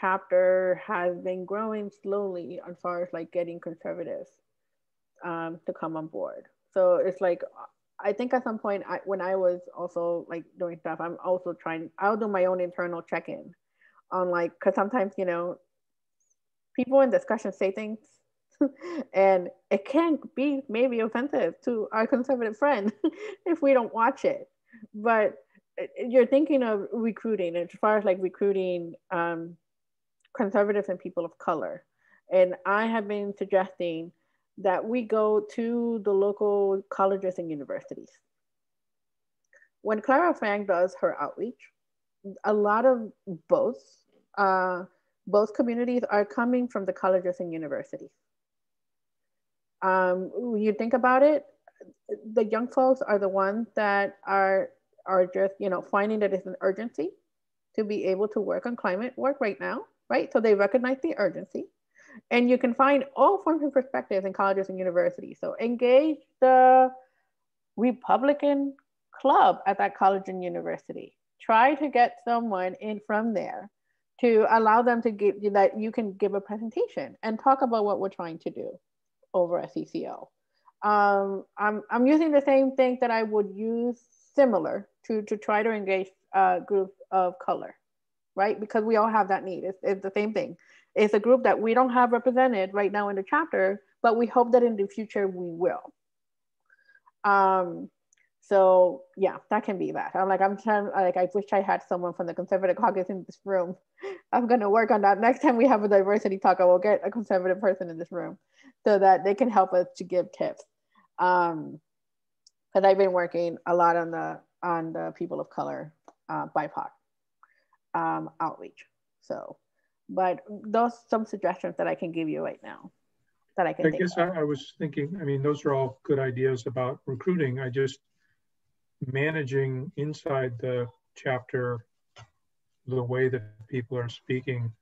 chapter has been growing slowly as far as like getting conservatives um, to come on board. So it's like, I think at some point I, when I was also like doing stuff, I'm also trying, I'll do my own internal check-in on like, cause sometimes, you know, people in discussion say things (laughs) and it can be maybe offensive to our conservative friend (laughs) if we don't watch it. But uh, you're thinking of recruiting as far as like recruiting um, conservatives and people of color. And i have been suggesting that we go to the local colleges and universities when clara frank does her outreach a lot of both uh, both communities are coming from the colleges and universities. Um, when you think about it, the young folks are the ones that are are just you know finding that it's an urgency to be able to work on climate work right now, right? So they recognize the urgency, and you can find all forms of perspectives in colleges and universities. So engage the Republican club at that college and university. Try to get someone in from there to allow them to give you that you can give a presentation and talk about what we're trying to do over at CCL. Um, I'm, I'm using the same thing that I would use similar to, to try to engage a group of color, right? Because we all have that need. It's, it's the same thing. It's a group that we don't have represented right now in the chapter, but we hope that in the future we will. Um, so yeah, that can be that. I'm like, I'm trying, like, I wish I had someone from the conservative caucus in this room. (laughs) I'm to work on that. Next time we have a diversity talk, I will get a conservative person in this room so that they can help us to give tips. Um, because I've been working a lot on the on the people of color, uh, BIPOC um, outreach. So, but those some suggestions that I can give you right now that I can. I guess I, I was thinking. I mean, those are all good ideas about recruiting. I just managing inside the chapter the way that people are speaking,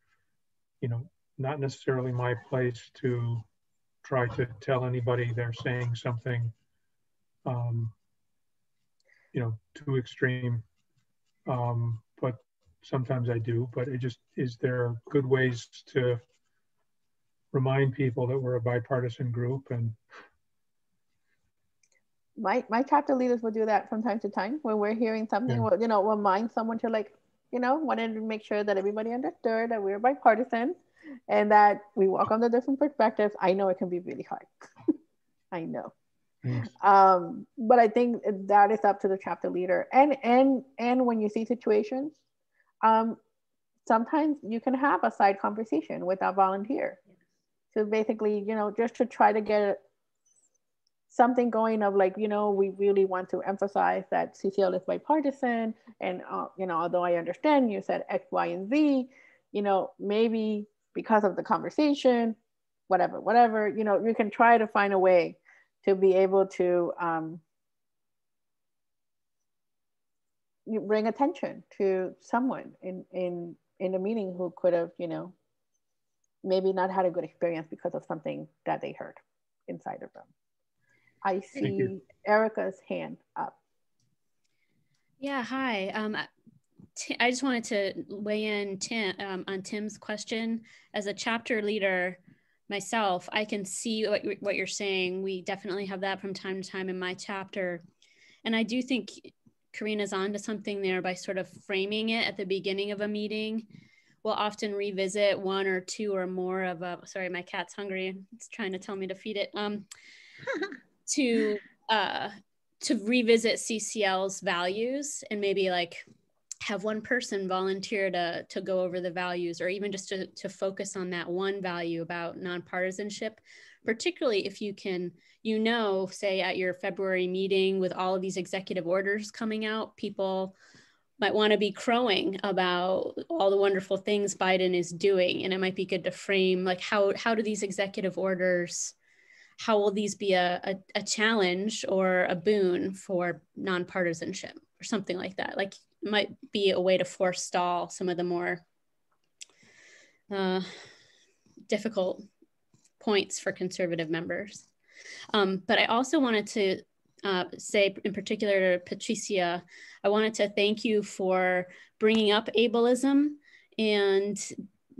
you know, not necessarily my place to try to tell anybody they're saying something, um, you know, too extreme. Um, but sometimes I do. But it just is there good ways to remind people that we're a bipartisan group and my my chapter leaders will do that from time to time when we're hearing something. Yeah. We'll, you know, remind someone to like, you know, wanted to make sure that everybody understood that we're bipartisan and that we welcome the different perspectives. I know it can be really hard. (laughs) I know. Um, but I think that is up to the chapter leader. And and and when you see situations, um, sometimes you can have a side conversation with a volunteer. So basically, you know, just to try to get something going of like, you know, we really want to emphasize that CCL is bipartisan. And, uh, you know, although I understand you said X, Y, and Z, you know, maybe because of the conversation, whatever, whatever, you know, you can try to find a way to be able to um, you bring attention to someone in, in, in a meeting who could have, you know, maybe not had a good experience because of something that they heard inside of them. I see Erica's hand up. Yeah, hi. Um, I just wanted to weigh in Tim, um, on Tim's question. As a chapter leader myself, I can see what, what you're saying. We definitely have that from time to time in my chapter. And I do think Karina's onto something there by sort of framing it at the beginning of a meeting. We'll often revisit one or two or more of a, sorry, my cat's hungry. It's trying to tell me to feed it. Um, (laughs) to uh, to revisit CCL's values and maybe like have one person volunteer to to go over the values or even just to, to focus on that one value about nonpartisanship particularly if you can you know say at your february meeting with all of these executive orders coming out people might want to be crowing about all the wonderful things biden is doing and it might be good to frame like how how do these executive orders how will these be a, a, a challenge or a boon for nonpartisanship or something like that? Like might be a way to forestall some of the more uh, difficult points for conservative members. Um, but I also wanted to uh, say in particular to Patricia, I wanted to thank you for bringing up ableism and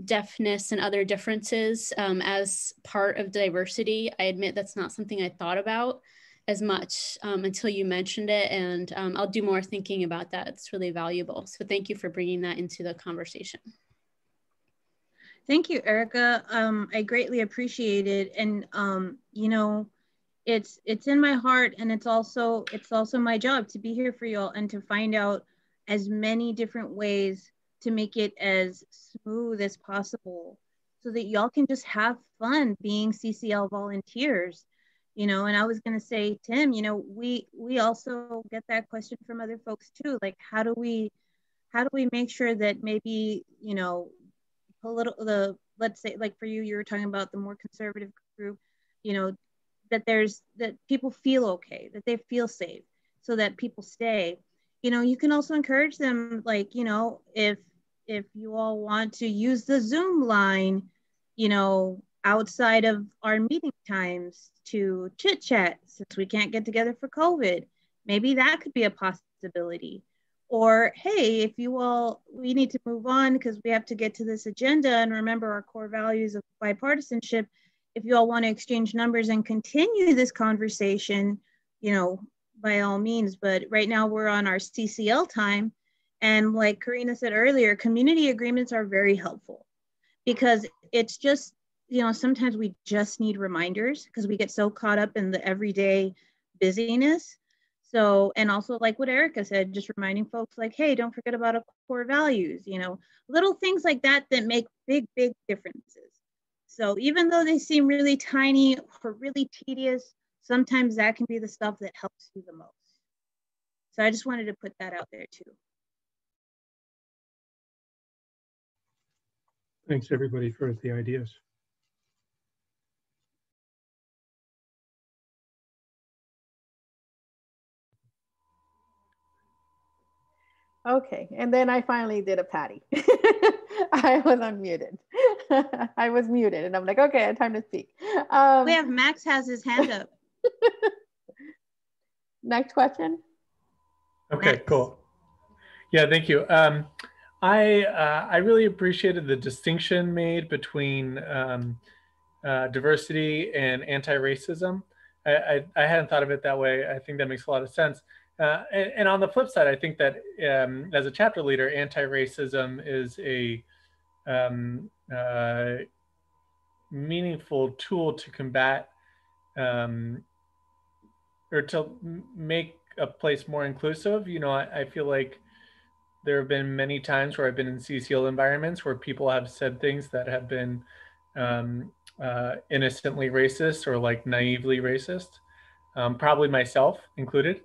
deafness and other differences um, as part of diversity. I admit that's not something I thought about as much um, until you mentioned it. And um, I'll do more thinking about that. It's really valuable. So thank you for bringing that into the conversation. Thank you, Erica. Um, I greatly appreciate it. And um, you know, it's it's in my heart and it's also it's also my job to be here for y'all and to find out as many different ways to make it as smooth as possible so that y'all can just have fun being CCL volunteers you know and i was going to say tim you know we we also get that question from other folks too like how do we how do we make sure that maybe you know political the let's say like for you you were talking about the more conservative group you know that there's that people feel okay that they feel safe so that people stay. You know you can also encourage them like you know if if you all want to use the zoom line you know outside of our meeting times to chit chat since we can't get together for covid maybe that could be a possibility or hey if you all we need to move on because we have to get to this agenda and remember our core values of bipartisanship. If you all want to exchange numbers and continue this conversation you know by all means but right now we're on our ccl time. And like karina said earlier community agreements are very helpful because it's just you know sometimes we just need reminders because we get so caught up in the everyday busyness so, and also like what Erica said, just reminding folks like, hey, don't forget about our core values, you know, little things like that that make big, big differences. So even though they seem really tiny or really tedious, sometimes that can be the stuff that helps you the most. So I just wanted to put that out there too. Thanks everybody for the ideas. Okay, and then I finally did a patty. (laughs) I was unmuted. (laughs) I was muted, and I'm like, okay, time to speak. Um, we have Max has his hand up. (laughs) Next question. Okay, Max. cool. Yeah, thank you. Um, I uh, I really appreciated the distinction made between um, uh, diversity and anti-racism. I, I, I hadn't thought of it that way. I think that makes a lot of sense. Uh, and, and, on the flip side, I think that um, as a chapter leader, anti-racism is a um, uh, meaningful tool to combat um, or to make a place more inclusive. You know, I, I, feel like there have been many times where I've been in CCL environments where people have said things that have been um, uh, innocently racist or like naively racist, um, probably myself included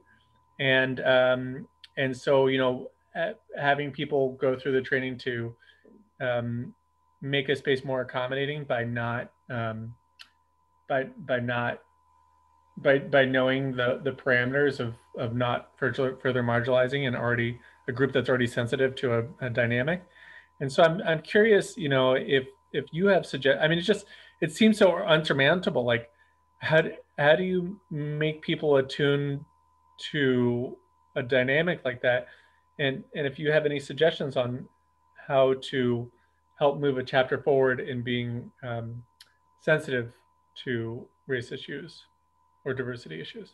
and um, and so you know having people go through the training to um, make a space more accommodating by not um, by by not by by knowing the the parameters of of not further further marginalizing and already a group that's already sensitive to a, a dynamic. And so i'm i'm curious you know if if you have suggest i mean it's just it seems so unsurmountable. Like how do, how do you make people attune to a dynamic like that. And and if you have any suggestions on how to help move a chapter forward in being um, sensitive to race issues or diversity issues?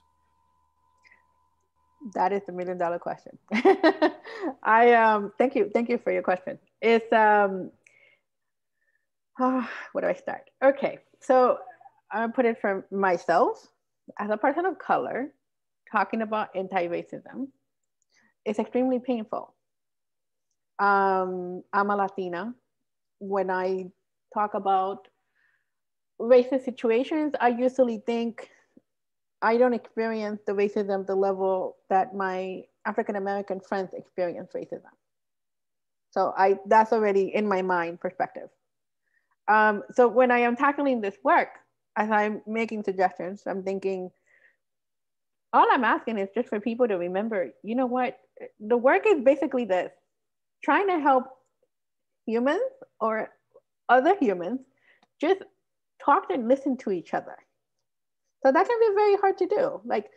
That is the million dollar question. (laughs) I um thank you thank you for your question. It's um uh, (sighs) where do i start? Okay so i put it from myself as a person of color talking about anti-racism is extremely painful. Um, I'm a Latina. When I talk about racist situations, I usually think I don't experience the racism the level that my African American friends experience racism. So I that's already in my mind perspective. Um, so when I am tackling this work, as I'm making suggestions, I'm thinking, all I'm asking is just for people to remember, you know what? The work is basically this trying to help humans or other humans just talk and listen to each other. So that can be very hard to do. Like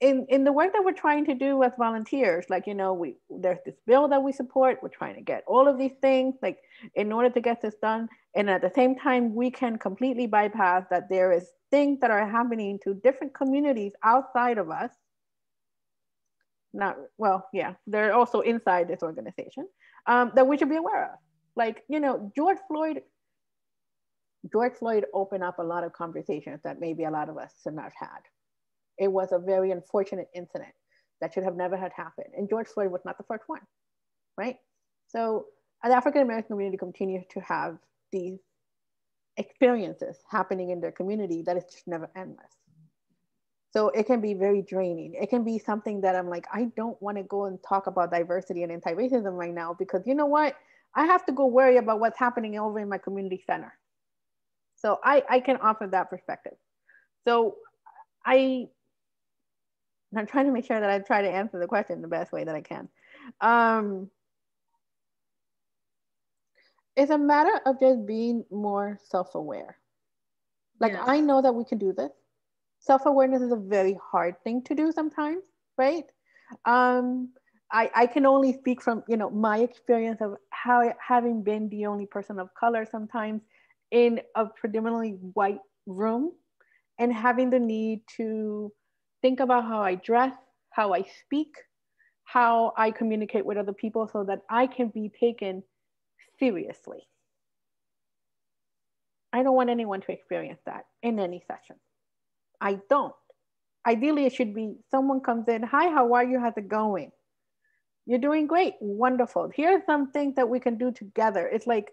in, in the work that we're trying to do as volunteers, like, you know, we there's this bill that we support, we're trying to get all of these things, like in order to get this done. And at the same time, we can completely bypass that there is things that are happening to different communities outside of us. Not, well, yeah, they're also inside this organization um, that we should be aware of. Like, you know, George Floyd George Floyd opened up a lot of conversations that maybe a lot of us have not had. It was a very unfortunate incident that should have never had happened. And George Floyd was not the first one, right? So the African American community continues to have these experiences happening in their community that is just never endless. So it can be very draining. It can be something that I'm like, I don't want to go and talk about diversity and anti-racism right now because you know what? I have to go worry about what's happening over in my community center. So I, I can offer that perspective. So I, I'm trying to make sure that I try to answer the question the best way that I can. Um, it's a matter of just being more self-aware. Like yes. I know that we can do this self-awareness is a very hard thing to do sometimes right um, I, I can only speak from you know my experience of how having been the only person of color sometimes in a predominantly white room and having the need to think about how I dress, how I speak, how I communicate with other people so that I can be taken seriously. I don't want anyone to experience that in any session. I don't. Ideally, it should be someone comes in, hi, how are you? How's it going? You're doing great. Wonderful. Here are some things that we can do together. It's like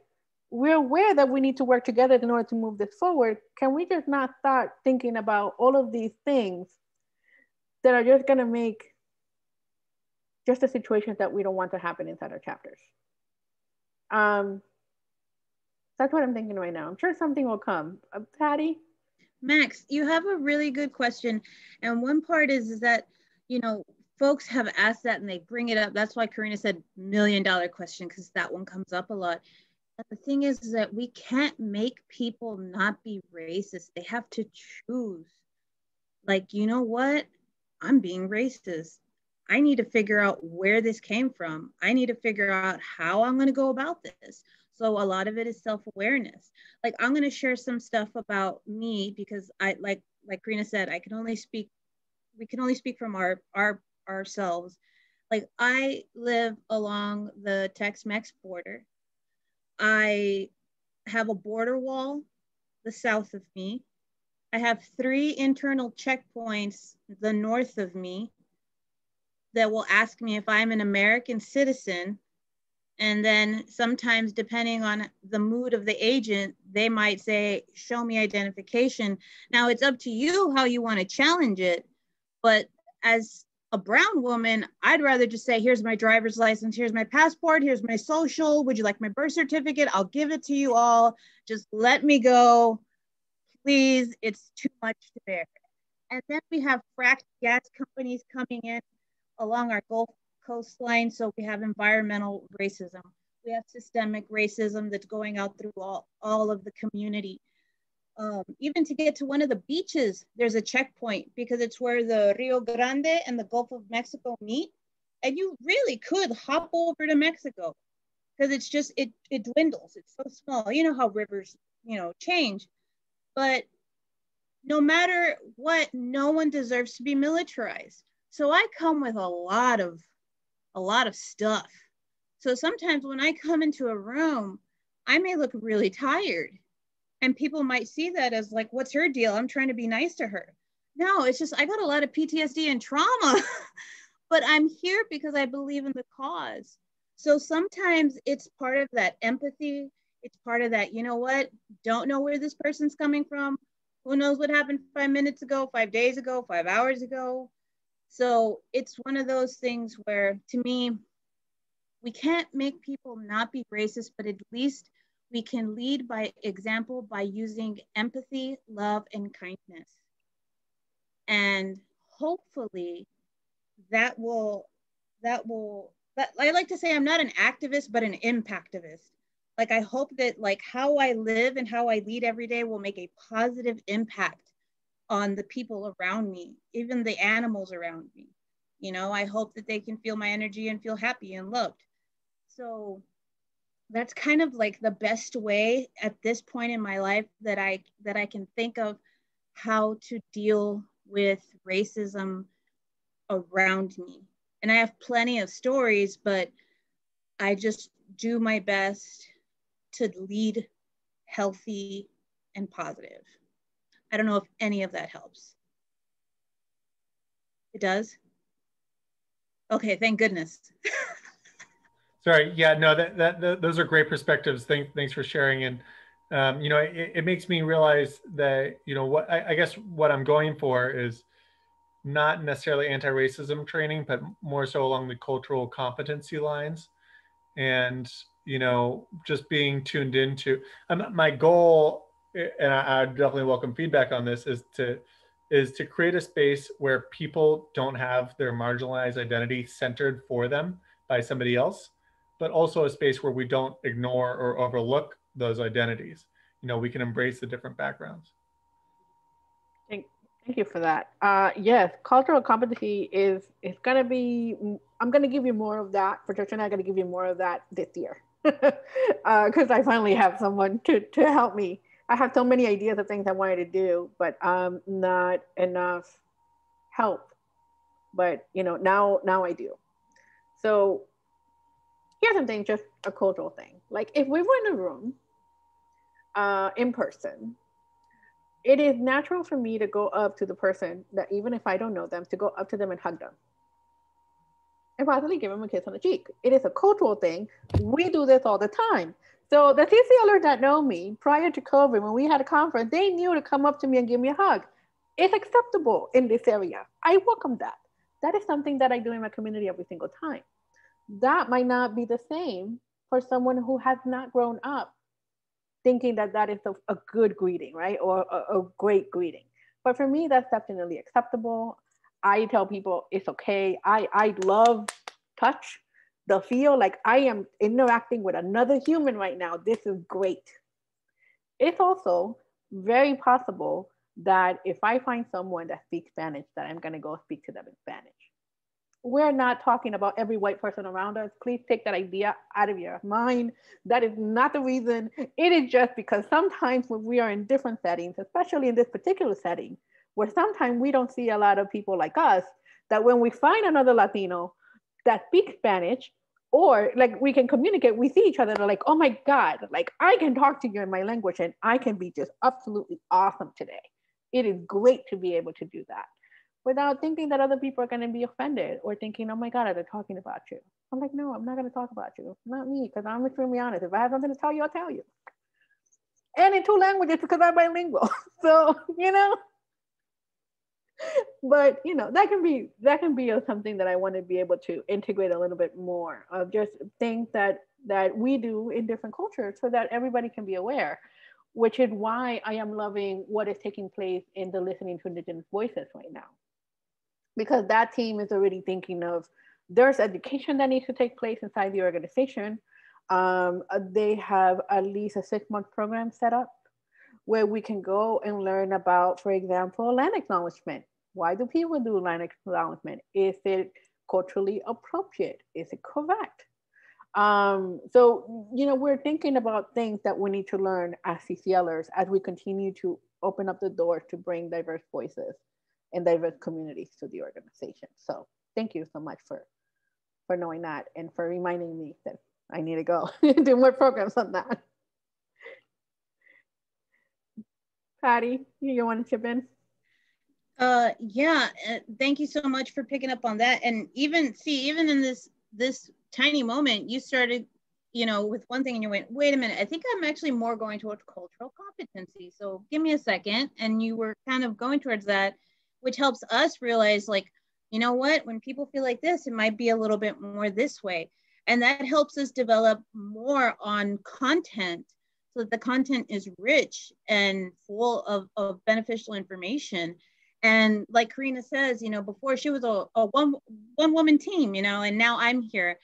we're aware that we need to work together in order to move this forward. Can we just not start thinking about all of these things that are just going to make just the situations that we don't want to happen inside our chapters? Um, that's what I'm thinking right now. I'm sure something will come. Uh, Patty? Max, you have a really good question. And one part is, is that, you know, folks have asked that and they bring it up. That's why Karina said million dollar question, because that one comes up a lot. And the thing is, is that we can't make people not be racist. They have to choose. Like, you know what? I'm being racist. I need to figure out where this came from. I need to figure out how I'm going to go about this. So a lot of it is self-awareness. Like I'm going to share some stuff about me because I like like Karina said, I can only speak we can only speak from our our ourselves. Like I live along the Tex-Mex border. I have a border wall the south of me. I have three internal checkpoints the north of me that will ask me if I'm an American citizen and then sometimes, depending on the mood of the agent, they might say, Show me identification. Now, it's up to you how you want to challenge it. But as a brown woman, I'd rather just say, Here's my driver's license, here's my passport, here's my social. Would you like my birth certificate? I'll give it to you all. Just let me go. Please, it's too much to bear. And then we have fracked gas companies coming in along our Gulf coastline. So we have environmental racism. We have systemic racism that's going out through all, all of the community. Um, even to get to one of the beaches, there's a checkpoint because it's where the Rio Grande and the Gulf of Mexico meet. And you really could hop over to Mexico because it's just, it, it dwindles. It's so small. You know how rivers, you know, change. But no matter what, no one deserves to be militarized. So I come with a lot of a lot of stuff. So sometimes when I come into a room, I may look really tired. And people might see that as like, what's her deal? I'm trying to be nice to her. No, it's just I got a lot of PTSD and trauma, (laughs) but I'm here because I believe in the cause. So sometimes it's part of that empathy. It's part of that, you know what? Don't know where this person's coming from. Who knows what happened five minutes ago, five days ago, five hours ago? So it's one of those things where, to me, we can't make people not be racist, but at least we can lead by example by using empathy, love, and kindness. And hopefully that will, that will, that I like to say I'm not an activist, but an impactivist. Like I hope that like how I live and how I lead every day will make a positive impact on the people around me, even the animals around me. You know, I hope that they can feel my energy and feel happy and loved. So that's kind of like the best way at this point in my life that I that I can think of how to deal with racism around me. And I have plenty of stories, but I just do my best to lead healthy and positive. I don't know if any of that helps. It does? Okay, thank goodness. (laughs) Sorry, yeah, no, that, that, that, those are great perspectives. Thank, thanks for sharing. And, um, you know, it, it, makes me realize that, you know, what I, I guess what I'm going for is not necessarily anti-racism training, but more so along the cultural competency lines. And, you know, just being tuned into, my goal, and I, I definitely welcome feedback on this, is to, is to create a space where people don't have their marginalized identity centered for them by somebody else, but also a space where we don't ignore or overlook those identities. You know, we can embrace the different backgrounds. Thank thank you for that. Uh, yes, cultural competency is is gonna be. I'm gonna give you more of that. And I'm gonna give you more of that this year, because (laughs) uh, I finally have someone to to help me. I have so many ideas of things I wanted to do, but um, not enough help. But you know, now now I do. So here's something, just a cultural thing. Like if we were in a room, uh, in person, it is natural for me to go up to the person that even if I don't know them, to go up to them and hug them. And possibly give them a kiss on the cheek. It is a cultural thing. We do this all the time. So the CCLers that know me prior to COVID, when we had a conference, they knew to come up to me and give me a hug. It's acceptable in this area. I welcome that. That is something that I do in my community every single time. That might not be the same for someone who has not grown up thinking that that is a, a good greeting, right? Or a, a great greeting. But for me, that's definitely acceptable. I tell people it's okay. I, I love touch, the feel like I am interacting with another human right now. This is great. It's also very possible that if I find someone that speaks Spanish, that I'm gonna go speak to them in Spanish we're not talking about every white person around us. Please take that idea out of your mind. That is not the reason. It is just because sometimes when we are in different settings, especially in this particular setting, where sometimes we don't see a lot of people like us, that when we find another Latino that speaks Spanish, or like we can communicate, we see each other, they're like, oh my God, like I can talk to you in my language and I can be just absolutely awesome today. It is great to be able to do that without thinking that other people are going to be offended or thinking, oh my God, are they talking about you? I'm like, no, I'm not going to talk about you. Not me, because I'm extremely honest. If I have something to tell you, I'll tell you. And in two languages because I'm bilingual. (laughs) so, you know, but you know that can be that can be something that i want to be able to integrate a little bit more of just things that that we do in different cultures so that everybody can be aware which is why i am loving what is taking place in the listening to indigenous voices right now because that team is already thinking of there's education that needs to take place inside the organization. Um, they have at least a six month program set up where we can go and learn about, for example, land acknowledgement. Why do people do land acknowledgement? Is it culturally appropriate? Is it correct? Um, so, you know, we're thinking about things that we need to learn as CCLers as we continue to open up the doors to bring diverse voices and diverse communities to the organization. So thank you so much for for knowing that and for reminding me that I need to go (laughs) do more programs on that. Patty, you want to chip in? Uh, yeah, uh, thank you so much for picking up on that. And even see, even in this this tiny moment, you started, you know, with one thing and you went, wait a minute, I think I'm actually more going towards cultural competency. So give me a second. And you were kind of going towards that which helps us realize like, you know what, when people feel like this, it might be a little bit more this way. And that helps us develop more on content so that the content is rich and full of, of beneficial information. And like Karina says, you know, before she was a, a one one woman team, you know, and now I'm here.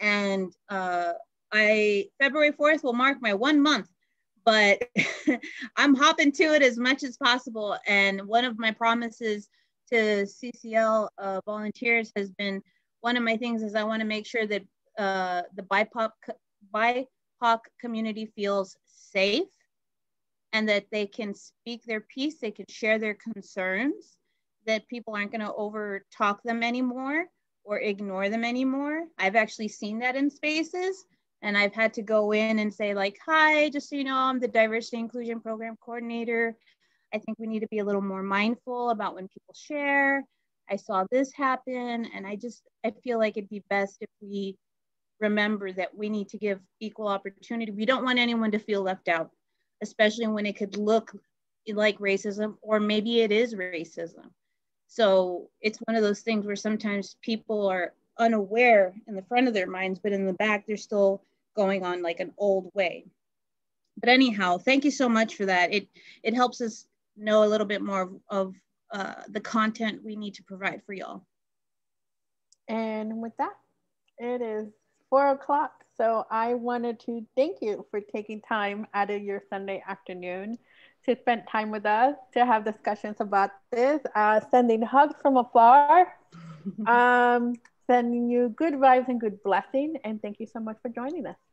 And uh, I February 4th will mark my one month but (laughs) I'm hopping to it as much as possible. And one of my promises to CCL uh, volunteers has been one of my things is I want to make sure that uh, the BIPOC, BIPOC community feels safe and that they can speak their piece, they can share their concerns, that people aren't going to over talk them anymore or ignore them anymore. I've actually seen that in spaces And I've had to go in and say like, hi, just so you know, I'm the diversity inclusion program coordinator. I think we need to be a little more mindful about when people share. I saw this happen and I just, I feel like it'd be best if we remember that we need to give equal opportunity. We don't want anyone to feel left out, especially when it could look like racism or maybe it is racism. So it's one of those things where sometimes people are unaware in the front of their minds, but in the back, they're still going on like an old way. But anyhow, thank you so much for that. It, it helps us know a little bit more of, of uh, the content we need to provide for y'all. And with that, it is four o'clock. So I wanted to thank you for taking time out of your Sunday afternoon to spend time with us, to have discussions about this, uh, sending hugs from afar, (laughs) um, sending you good vibes and good blessing. And thank you so much for joining us.